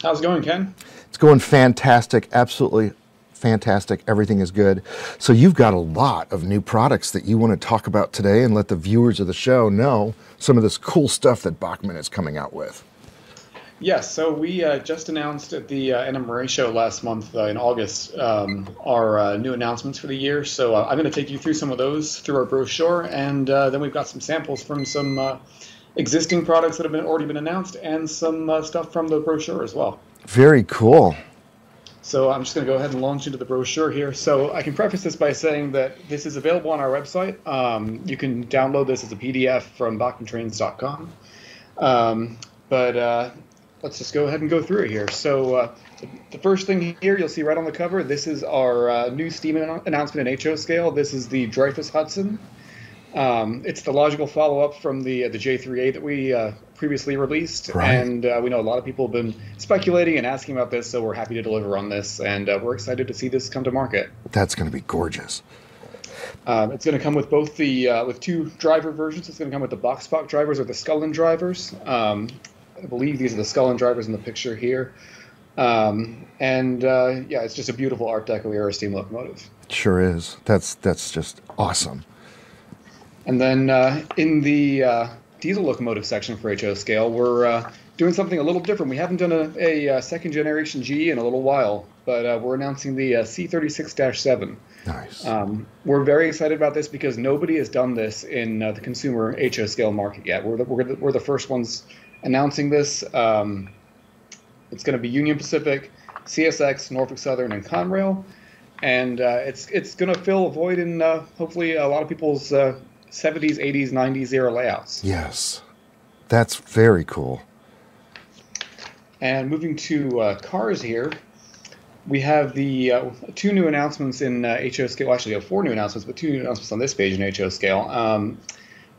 How's it going, Ken? It's going fantastic, absolutely fantastic. Everything is good. So, you've got a lot of new products that you want to talk about today and let the viewers of the show know some of this cool stuff that Bachmann is coming out with. Yes, so we uh, just announced at the uh, NMRA show last month uh, in August um, our uh, new announcements for the year. So uh, I'm going to take you through some of those through our brochure, and uh, then we've got some samples from some uh, existing products that have been already been announced, and some uh, stuff from the brochure as well. Very cool. So I'm just going to go ahead and launch into the brochure here. So I can preface this by saying that this is available on our website. Um, you can download this as a PDF from BachmannTrains.com. Um, but uh, let's just go ahead and go through it here. So uh, the first thing here you'll see right on the cover, this is our uh, new Steam annou- announcement in HO scale. This is the Dreyfuss Hudson. Um, it's the logical follow-up from the the J3A that we uh, previously released, Right. and uh, we know a lot of people have been speculating and asking about this, so we're happy to deliver on this, and uh, we're excited to see this come to market. That's going to be gorgeous. Um, it's going to come with both the uh, with two driver versions. It's going to come with the box drivers or the Scullin drivers. Um, I believe these are the Scullin drivers in the picture here. Um, and uh, yeah, it's just a beautiful Art Deco era steam locomotive. Sure is. That's that's just awesome. And then uh, in the uh, diesel locomotive section for HO scale, we're uh, doing something a little different. We haven't done a, a, uh second generation G in a little while, but uh, we're announcing the uh, C36-7. Nice. Um, we're very excited about this because nobody has done this in uh, the consumer HO scale market yet. We're the, we're the, we're the first ones announcing this. Um, it's going to be Union Pacific, CSX, Norfolk Southern, and Conrail, and uh, it's it's going to fill a void in uh, hopefully a lot of people's uh, 70s, 80s, 90s era layouts. Yes. That's very cool. And moving to uh, cars here, we have the uh, two new announcements in uh, HO scale. Well, actually, we have four new announcements, but two new announcements on this page in HO scale. Um,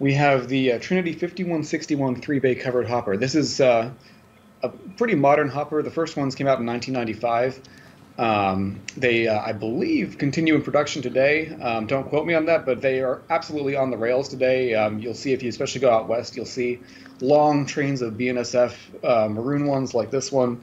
we have the uh, Trinity 5161 three bay covered hopper. This is uh, a pretty modern hopper. The first ones came out in 1995. Um, they, uh, I believe, continue in production today. Um, don't quote me on that, but they are absolutely on the rails today. Um, you'll see if you especially go out west, you'll see long trains of BNSF uh, maroon ones like this one.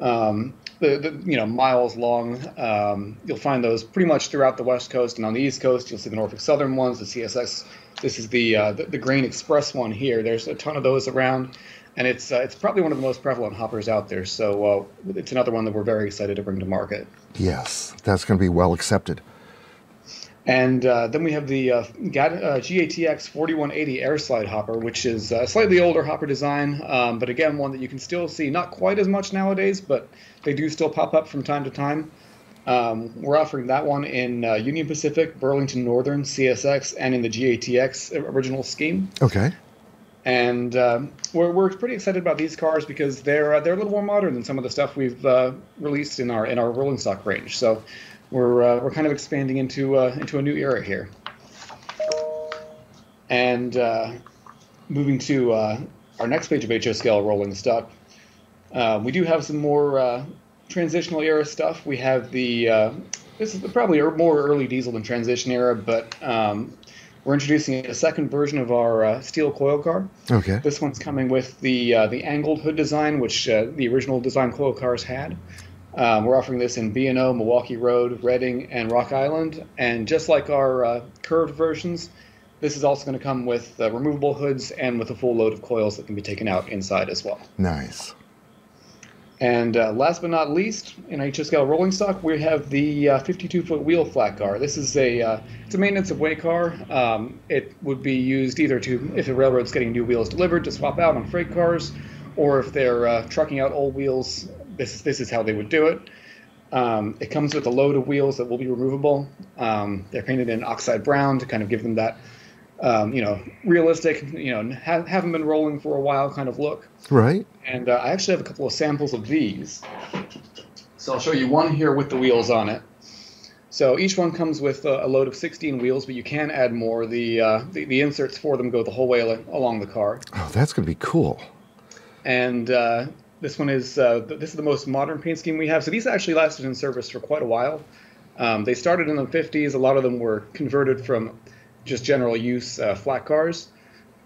Um, the, the you know miles long. Um, you'll find those pretty much throughout the west coast and on the east coast. You'll see the Norfolk Southern ones, the CSX. This is the uh, the, the Grain Express one here. There's a ton of those around, and it's uh, it's probably one of the most prevalent hoppers out there. So uh, it's another one that we're very excited to bring to market. Yes, that's going to be well accepted. And uh, then we have the uh, uh, GATX 4180 air slide hopper, which is a slightly older hopper design, um, but again, one that you can still see not quite as much nowadays, but they do still pop up from time to time. Um, we're offering that one in uh, Union Pacific, Burlington Northern, CSX, and in the GATX original scheme. Okay. And um, we're, we're pretty excited about these cars because they're uh, they're a little more modern than some of the stuff we've uh, released in our in our rolling stock range. So we're uh, we're kind of expanding into uh, into a new era here. And uh, moving to uh, our next page of HO scale rolling stock, uh, we do have some more uh, transitional era stuff. We have the uh, this is probably more early diesel than transition era, but um, we're introducing a second version of our uh, steel coil car. Okay. This one's coming with the uh, the angled hood design, which uh, the original design coil cars had. Um, we're offering this in B&O, Milwaukee Road, Reading, and Rock Island. And just like our uh, curved versions, this is also going to come with uh, removable hoods and with a full load of coils that can be taken out inside as well. Nice. And uh, last but not least, in scale rolling stock, we have the 52-foot wheel flat car. This is a uh, it's a maintenance of way car. Um, it would be used either to if the railroad's getting new wheels delivered to swap out on freight cars, or if they're uh, trucking out old wheels. This this is how they would do it. Um, it comes with a load of wheels that will be removable. Um, they're painted in oxide brown to kind of give them that um, you know realistic, you know ha- haven't been rolling for a while kind of look. Right. And uh, I actually have a couple of samples of these. So I'll show you one here with the wheels on it. So each one comes with a, a load of 16 wheels, but you can add more. The, uh, the, the inserts for them go the whole way al- along the car. Oh, that's going to be cool. And uh, this one is uh, th- this is the most modern paint scheme we have. So these actually lasted in service for quite a while. Um, they started in the 50s. A lot of them were converted from just general use uh, flat cars.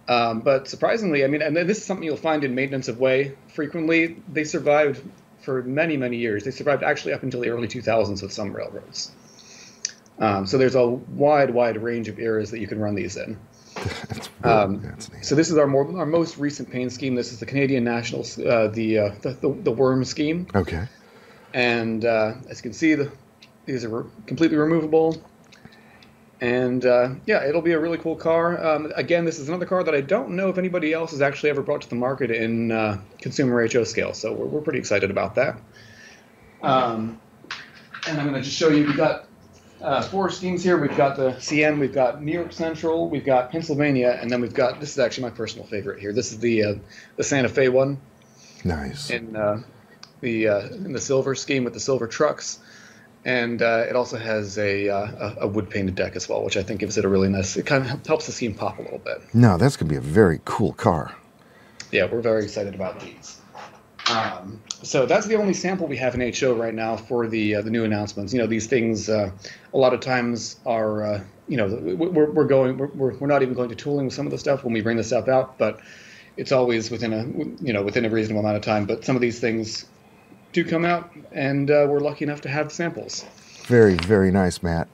Um, but surprisingly, I mean, and this is something you'll find in maintenance of way frequently. They survived for many, many years. They survived actually up until the early 2000s with some railroads. Um, so there's a wide, wide range of eras that you can run these in. Um, so this is our more our most recent paint scheme. This is the Canadian National, uh, the, uh, the, the the worm scheme. Okay. And uh, as you can see, the, these are re- completely removable. And uh, yeah, it'll be a really cool car. Um, again, this is another car that I don't know if anybody else has actually ever brought to the market in uh, consumer HO scale. So we're, we're pretty excited about that. Um, and I'm going to just show you, we've got uh, four schemes here. We've got the CN, we've got New York Central, we've got Pennsylvania, and then we've got, this is actually my personal favorite here. This is the, uh, the Santa Fe one Nice. in uh, the uh, in the silver scheme with the silver trucks, and uh, it also has a, uh, a wood painted deck as well, which I think gives it a really nice. It kind of helps the scheme pop a little bit. No, that's going to be a very cool car. Yeah, we're very excited about these. Um, so that's the only sample we have in HO right now for the uh, the new announcements. You know, these things uh, a lot of times are uh, you know we're, we're going we're, we're we're not even going to tooling with some of the stuff when we bring the stuff out, but it's always within a you know within a reasonable amount of time. But some of these things do come out, and uh, we're lucky enough to have samples. Very, very nice, Matt.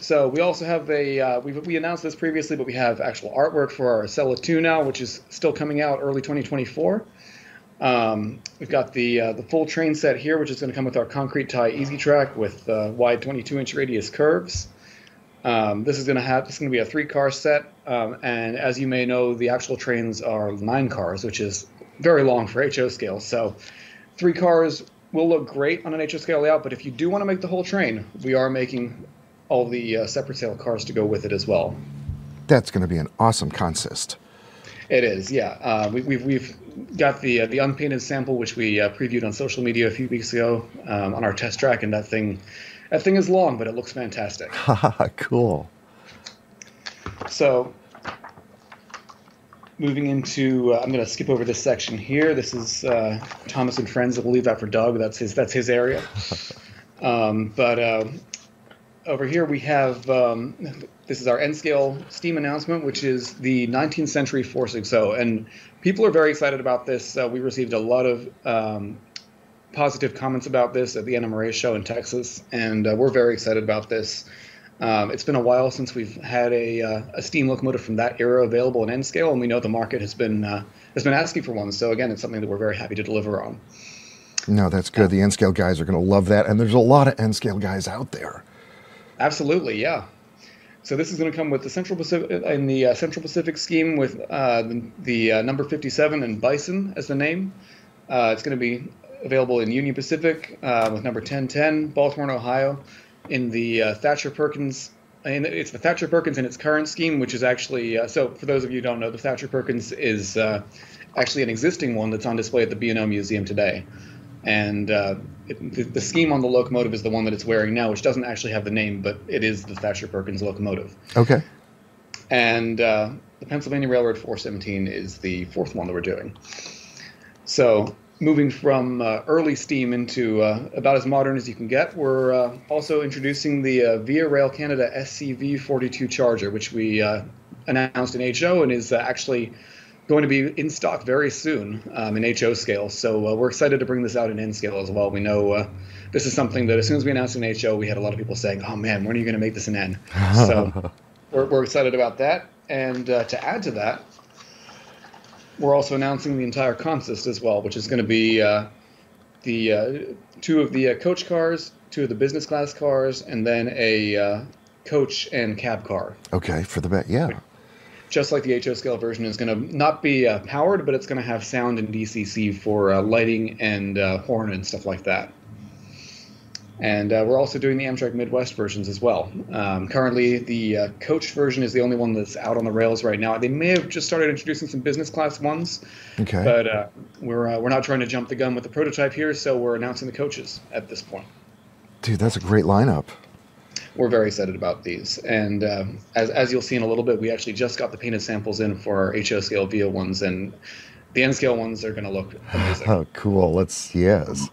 So we also have a uh, we we announced this previously, but we have actual artwork for our Acela 2 now, which is still coming out early 2024. Um, we've got the uh, the full train set here, which is going to come with our concrete tie Easy Track with uh, wide 22 inch radius curves. Um, this is going to have this is going to be a three car set, um, and as you may know, the actual trains are nine cars, which is very long for HO scale. So three cars will look great on an HO scale layout, but if you do want to make the whole train, we are making all the uh, separate sale cars to go with it as well. That's going to be an awesome consist. It is, yeah. Uh, we, we've we've got the uh, the unpainted sample, which we uh, previewed on social media a few weeks ago um, on our test track, and that thing that thing is long, but it looks fantastic. cool. So, moving into, uh, I'm going to skip over this section here. This is uh, Thomas and Friends. We'll leave that for Doug. That's his. That's his area. Um, but uh, over here we have um, this is our N scale Steam announcement, which is the 19th century 460, and people are very excited about this. Uh, we received a lot of um, positive comments about this at the NMRA show in Texas, and uh, we're very excited about this. Um, it's been a while since we've had a, uh, a steam locomotive from that era available in N scale, and we know the market has been uh, has been asking for one. So again, it's something that we're very happy to deliver on. No, that's good. The N scale guys are going to love that, and there's a lot of N scale guys out there. Absolutely, yeah. So this is going to come with the Central Pacific in the uh, Central Pacific scheme with uh, the, the uh, number 57 and Bison as the name. Uh, it's going to be available in Union Pacific uh, with number 1010, Baltimore, Ohio, in the uh, Thatcher Perkins. And it's the Thatcher Perkins in its current scheme, which is actually so. For those of you who don't know, the Thatcher Perkins is actually an existing one that's on display at the B&O Museum today and uh, it, the, the scheme on the locomotive is the one that it's wearing now, which doesn't actually have the name, but it is the Thatcher Perkins locomotive. Okay. And uh, the Pennsylvania Railroad 417 is the fourth one that we're doing. So moving from uh, early steam into uh, about as modern as you can get, we're uh, also introducing the uh, Via Rail Canada SCB 42 Charger, which we uh, announced in HO and is uh, actually going to be in stock very soon um, in HO scale. So uh, we're excited to bring this out in N scale as well. We know uh, this is something that as soon as we announced in HO, we had a lot of people saying, "Oh man, when are you going to make this in N?" So we're, we're excited about that. And uh, to add to that, we're also announcing the entire consist as well, which is going to be uh, the uh, two of the uh, coach cars, two of the business class cars, and then a uh, coach and cab car. Okay, for the bet, yeah. Just like the HO scale version is going to not be uh, powered, but it's going to have sound and DCC for uh, lighting and uh, horn and stuff like that. And uh, we're also doing the Amtrak Midwest versions as well. Um, currently, the uh, coach version is the only one that's out on the rails right now. They may have just started introducing some business class ones, Okay. but uh, we're uh, we're not trying to jump the gun with the prototype here, so we're announcing the coaches at this point. Dude, that's a great lineup. We're very excited about these, and uh, as as you'll see in a little bit, we actually just got the painted samples in for our HO scale VIA ones, and the N scale ones are going to look amazing. Oh, cool. Let's, yes.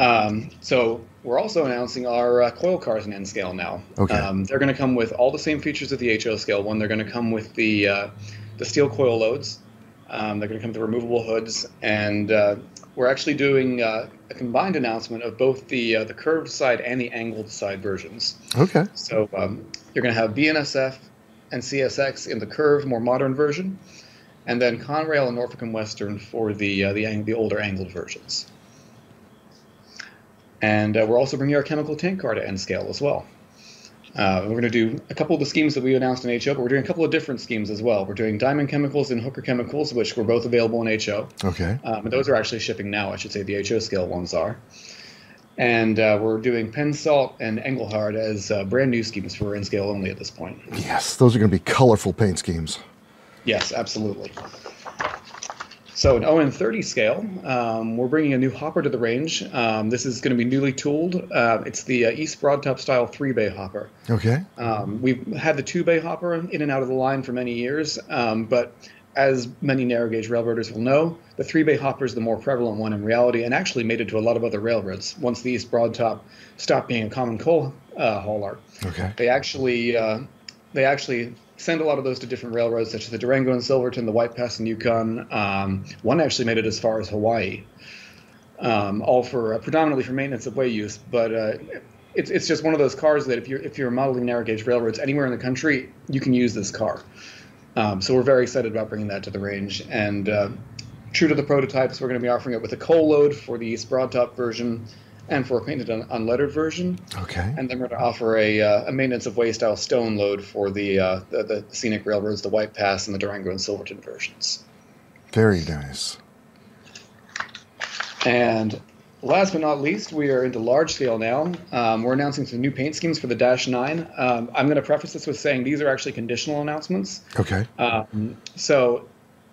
Um, so we're also announcing our uh, coil cars in N scale now. Okay. Um, they're going to come with all the same features of the HO scale one. They're going to come with the uh, the steel coil loads. Um, they're going to come with the removable hoods, and uh, we're actually doing uh, a combined announcement of both the uh, the curved side and the angled side versions. Okay. So um, you're going to have BNSF and CSX in the curved, more modern version, and then Conrail and Norfolk and Western for the uh, the, ang- the older angled versions. And uh, we're also bringing our chemical tank car to N scale as well. Uh, we're going to do a couple of the schemes that we announced in HO, but we're doing a couple of different schemes as well. We're doing Diamond Chemicals and Hooker Chemicals, which were both available in HO. Okay. Um, those are actually shipping now, I should say. The HO scale ones are. And uh, we're doing Pennsalt and Engelhard as uh, brand new schemes for N scale only at this point. Yes, those are going to be colorful paint schemes. Yes, absolutely. So an ON30 scale, um, we're bringing a new hopper to the range. Um, this is going to be newly tooled. Uh, it's the uh, East Broad Top style three bay hopper. Okay. Um, we've had the two bay hopper in and out of the line for many years, um, but as many narrow gauge railroaders will know, the three bay hopper is the more prevalent one in reality and actually made it to a lot of other railroads once the East Broad Top stopped being a common coal uh, hauler. Okay. They actually uh, they actually send a lot of those to different railroads, such as the Durango and Silverton, the White Pass and Yukon. Um, one actually made it as far as Hawaii, um, all for uh, predominantly for maintenance of way use. But uh, it's it's just one of those cars that if you're if you're modeling narrow gauge railroads anywhere in the country, you can use this car. Um, so we're very excited about bringing that to the range. And uh, true to the prototypes, we're going to be offering it with a coal load for the East Broad Top version and for a painted un- unlettered version. Okay. And then we're going to offer a, uh, a maintenance of way style stone load for the, uh, the the scenic railroads, the White Pass and the Durango and Silverton versions. Very nice. And last but not least, we are into large scale now. Um, we're announcing some new paint schemes for the Dash 9. Um, I'm going to preface this with saying these are actually conditional announcements. Okay. Um, so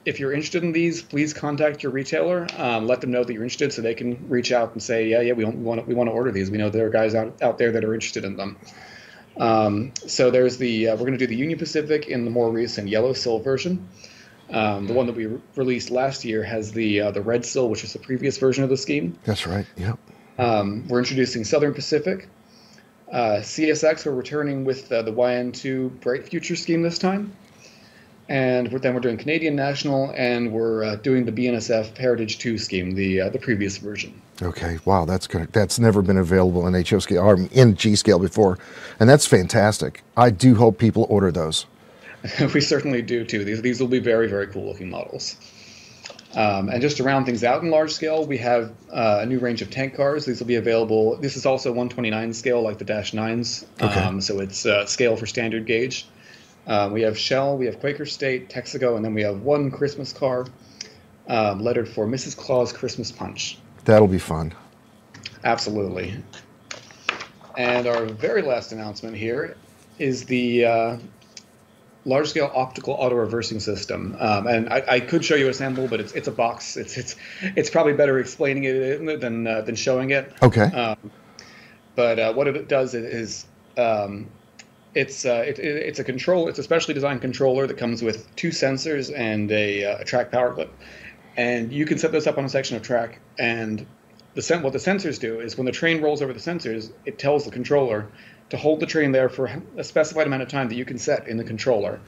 if you're interested in these, please contact your retailer. Um, let them know that you're interested, so they can reach out and say, yeah, yeah, we want, we want to, we want to order these. We know there are guys out, out there that are interested in them. Um, so there's the uh, we're going to do the Union Pacific in the more recent yellow sill version. Um, the one that we re- released last year has the uh, the red sill, which is the previous version of the scheme. That's right. Yep. Um, we're introducing Southern Pacific. Uh, CSX, we're returning with uh, the YN2 Bright Future scheme this time. And we're- then we're doing Canadian National, and we're uh, doing the BNSF Heritage 2 scheme, the uh, the previous version. Okay. Wow, that's good. That's never been available in HO scale or in G scale before, and that's fantastic. I do hope people order those. we certainly do too. These these will be very very cool looking models. Um, and just to round things out in large scale, we have uh, a new range of tank cars. These will be available. This is also 129 scale, like the Dash 9s. Okay. Um, so it's uh, scale for standard gauge. Um, we have Shell, we have Quaker State, Texaco, and then we have one Christmas car um, lettered for Mrs. Claus Christmas Punch. That'll be fun. Absolutely. And our very last announcement here is the uh, large scale optical auto reversing system. Um, and I, I could show you a sample, but it's, it's a box. It's, it's, it's probably better explaining it than, uh, than showing it. Okay. Um, but uh, what it does is um, It's uh, it, it, it's a control. It's a specially designed controller that comes with two sensors and a, uh, a track power clip, and you can set this up on a section of track. And the sen- what the sensors do is when the train rolls over the sensors, it tells the controller to hold the train there for a specified amount of time that you can set in the controller,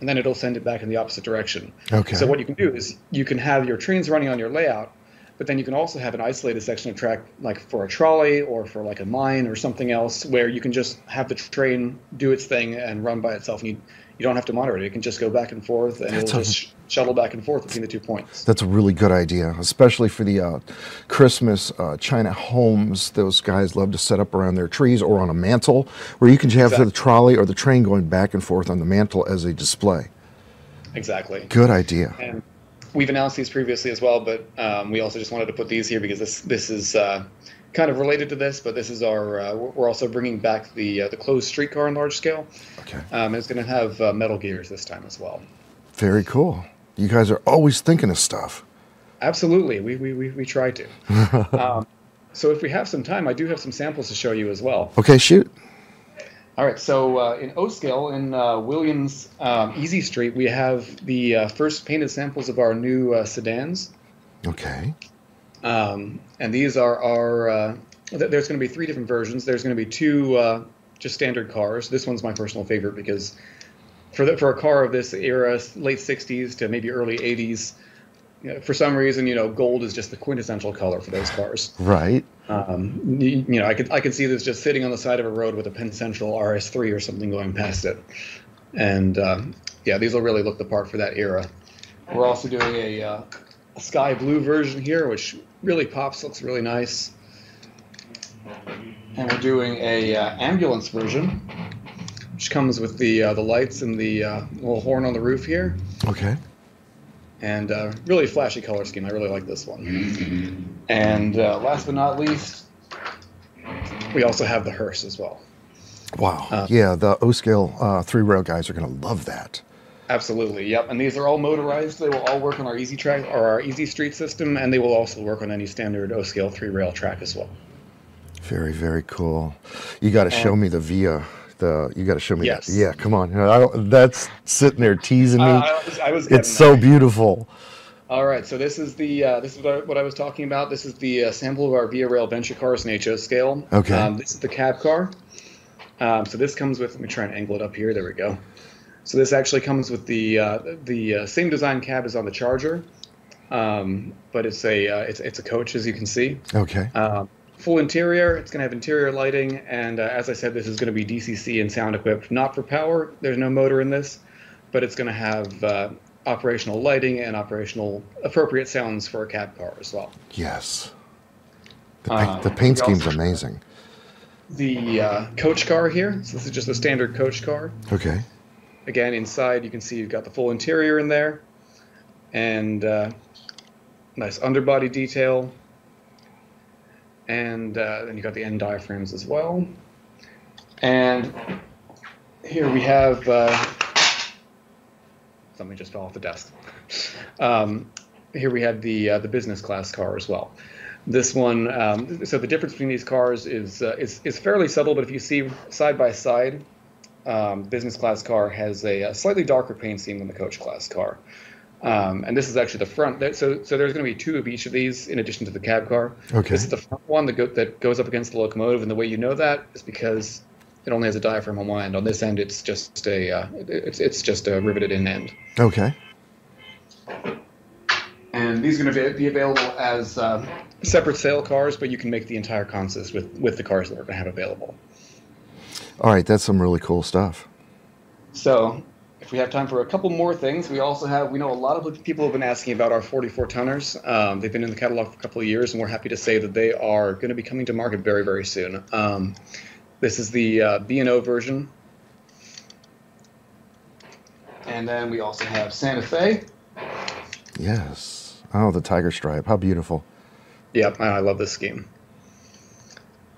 and then it'll send it back in the opposite direction. Okay. So what you can do is you can have your trains running on your layout, but then you can also have an isolated section of track like for a trolley or for like a mine or something else where you can just have the train do its thing and run by itself and you, you don't have to monitor it. It can just go back and forth and That's it'll just sh- shuttle back and forth between the two points. That's a really good idea, especially for the uh, Christmas uh, China homes. Those guys love to set up around their trees or on a mantle where you can have Exactly. the trolley or the train going back and forth on the mantle as a display. Exactly. Good idea. And we've announced these previously as well, but um, we also just wanted to put these here because this this is uh, kind of related to this. But this is our uh, we're also bringing back the uh, the closed streetcar in large scale. Okay. Um, it's going to have uh, metal gears this time as well. Very cool. You guys are always thinking of stuff. Absolutely, we we we, we try to. um, so if we have some time, I do have some samples to show you as well. Okay, shoot. All right, so uh, in O scale in uh, Williams um, Easy Street, we have the uh, first painted samples of our new uh, sedans. Okay. Um, and these are our. Uh, th- there's going to be three different versions. There's going to be two uh, just standard cars. This one's my personal favorite because for the, for a car of this era, late '60s to maybe early '80s, you know, for some reason, you know, gold is just the quintessential color for those cars. Right. Um, you, you know, I could I could see this just sitting on the side of a road with a Penn Central RS3 or something going past it, and uh, yeah, these will really look the part for that era. We're also doing a, uh, a sky blue version here, which really pops, looks really nice, and we're doing a uh, ambulance version, which comes with the uh, the lights and the uh, little horn on the roof here, Okay. And uh, really flashy color scheme. I really like this one. And uh, last but not least, we also have the hearse as well. Wow. Uh, yeah, the O scale uh, three rail guys are going to love that. Absolutely, yep. And these are all motorized. They will all work on our Easy Track or our Easy Street system, and they will also work on any standard O scale three rail track as well. Very, very cool. You got to show me the Via. The you got to show me Yes. that. Yeah, come on. I that's sitting there teasing me. Uh, I was- I was it's so beautiful. All right, so this is the uh, this is what I, what I was talking about. This is the uh, sample of our Via Rail Venture cars in HO scale. Okay. Um, this is the cab car. Um, so this comes with. Let me try and angle it up here. There we go. So this actually comes with the uh, the uh, same design cab as on the Charger, um, but it's a uh, it's it's a coach as you can see. Okay. Full interior. It's going to have interior lighting, and uh, as I said, this is going to be DCC and sound equipped. Not for power. There's no motor in this, but it's going to have uh, operational lighting and operational appropriate sounds for a cab car as well. Yes. The, Uh, paint, the paint scheme's also- amazing. The uh, coach car here. So this is just a standard coach car. Okay. Again, inside you can see you've got the full interior in there, and uh, nice underbody detail. And uh, then you got the end diaphragms as well. And here we have uh, something just fell off the desk. Um, here we have the uh, the business class car as well. This one, um, so the difference between these cars is, uh, is is fairly subtle, but if you see side by side, um, business class car has a, a slightly darker paint scheme than the coach class car. Um, and this is actually the front. that- So, so there's going to be two of each of these in addition to the cab car. Okay. This is the front one that, go, that goes up against the locomotive, and the way you know that is because it only has a diaphragm on one end. On this end, it's just a uh, it's it's just a riveted in end. Okay. And these are going to be, be available as uh, separate sale cars, but you can make the entire consist with with the cars that we're going to have available. All right, that's some really cool stuff. So, if we have time for a couple more things, we also have, we know a lot of people have been asking about our 44 tonners. Um, they've been in the catalog for a couple of years, and we're happy to say that they are going to be coming to market very, very soon. Um, this is the uh, B&O version. And then we also have Santa Fe. Yes. Oh, the tiger stripe. How beautiful. Yep, I love this scheme.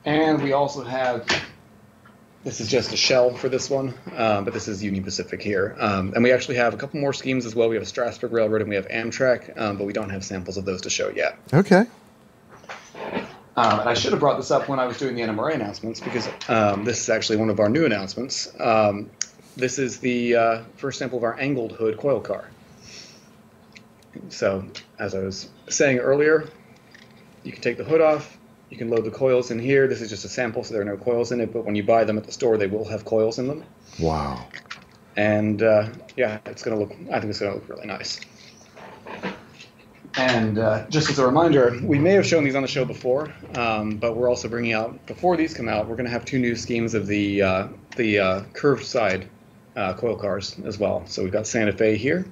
And we also have, this is just a shell for this one, um, but this is Union Pacific here. Um, and we actually have a couple more schemes as well. We have a Strasburg Railroad and we have Amtrak, um, but we don't have samples of those to show yet. Okay. Um, and I should have brought this up when I was doing the NMRA announcements because um, this is actually one of our new announcements. Um, this is the uh, first sample of our angled hood coil car. So, as I was saying earlier, you can take the hood off, you can load the coils in here. This is just a sample, so there are no coils in it, but when you buy them at the store, they will have coils in them. Wow. And uh, yeah, it's going to look, I think it's going to look really nice. And uh, just as a reminder, we may have shown these on the show before, um, but we're also bringing out before these come out. We're going to have two new schemes of the uh, the uh, curved side uh, coil cars as well. So we've got Santa Fe here,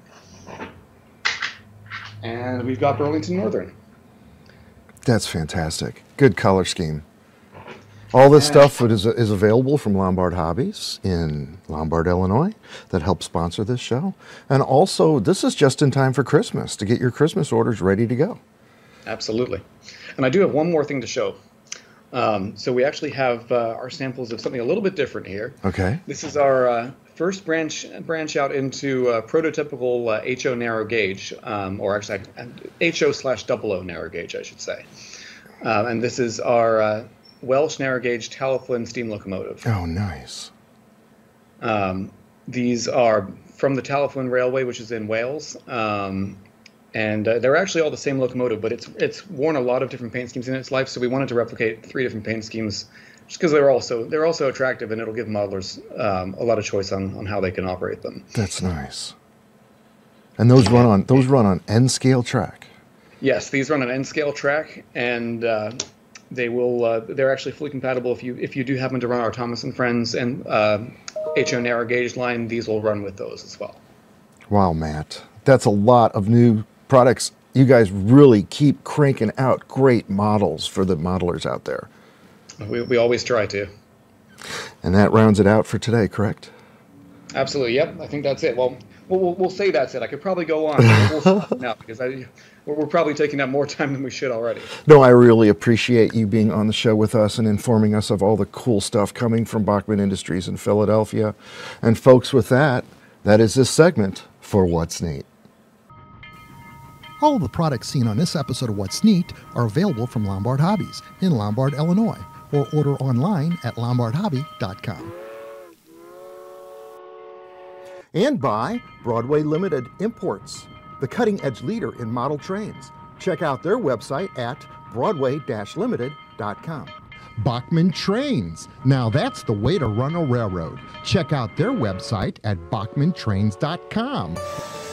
and we've got Burlington Northern. That's fantastic. Good color scheme. All this stuff is, is available from Lombard Hobbies in Lombard, Illinois, that helps sponsor this show. And also, this is just in time for Christmas to get your Christmas orders ready to go. Absolutely. And I do have one more thing to show. Um, so we actually have uh, our samples of something a little bit different here. Okay. This is our uh, first branch branch out into uh, prototypical uh, HO narrow gauge, um, or actually HO slash double O narrow gauge, I should say. Um, and this is our uh, Welsh narrow gauge Talyllyn steam locomotive. Oh, nice. Um, these are from the Talyllyn Railway, which is in Wales. Um, and uh, they're actually all the same locomotive, but it's it's worn a lot of different paint schemes in its life. So we wanted to replicate three different paint schemes, just because they're also they're also attractive, and it'll give modelers um, a lot of choice on, on how they can operate them. That's nice. And those run on those run on N scale track. Yes, these run on N scale track, and uh, they will uh, they're actually fully compatible if you if you do happen to run our Thomas and Friends and uh, HO narrow gauge line. These will run with those as well. Wow, Matt, that's a lot of new products. You guys really keep cranking out great models for the modelers out there. We, we always try to. And that rounds it out for today, correct? Absolutely. Yep. I think that's it. Well, we'll, we'll say that's it. I could probably go on. we'll now because I, we're, we're probably taking up more time than we should already. No, I really appreciate you being on the show with us and informing us of all the cool stuff coming from Bachmann Industries in Philadelphia. And folks, with that, that is this segment for What's Neat. All of the products seen on this episode of What's Neat are available from Lombard Hobbies in Lombard, Illinois, or order online at lombardhobby.com. And by Broadway Limited Imports, the cutting edge leader in model trains. Check out their website at broadway limited.com. Bachmann Trains. Now that's the way to run a railroad. Check out their website at bachmanntrains.com.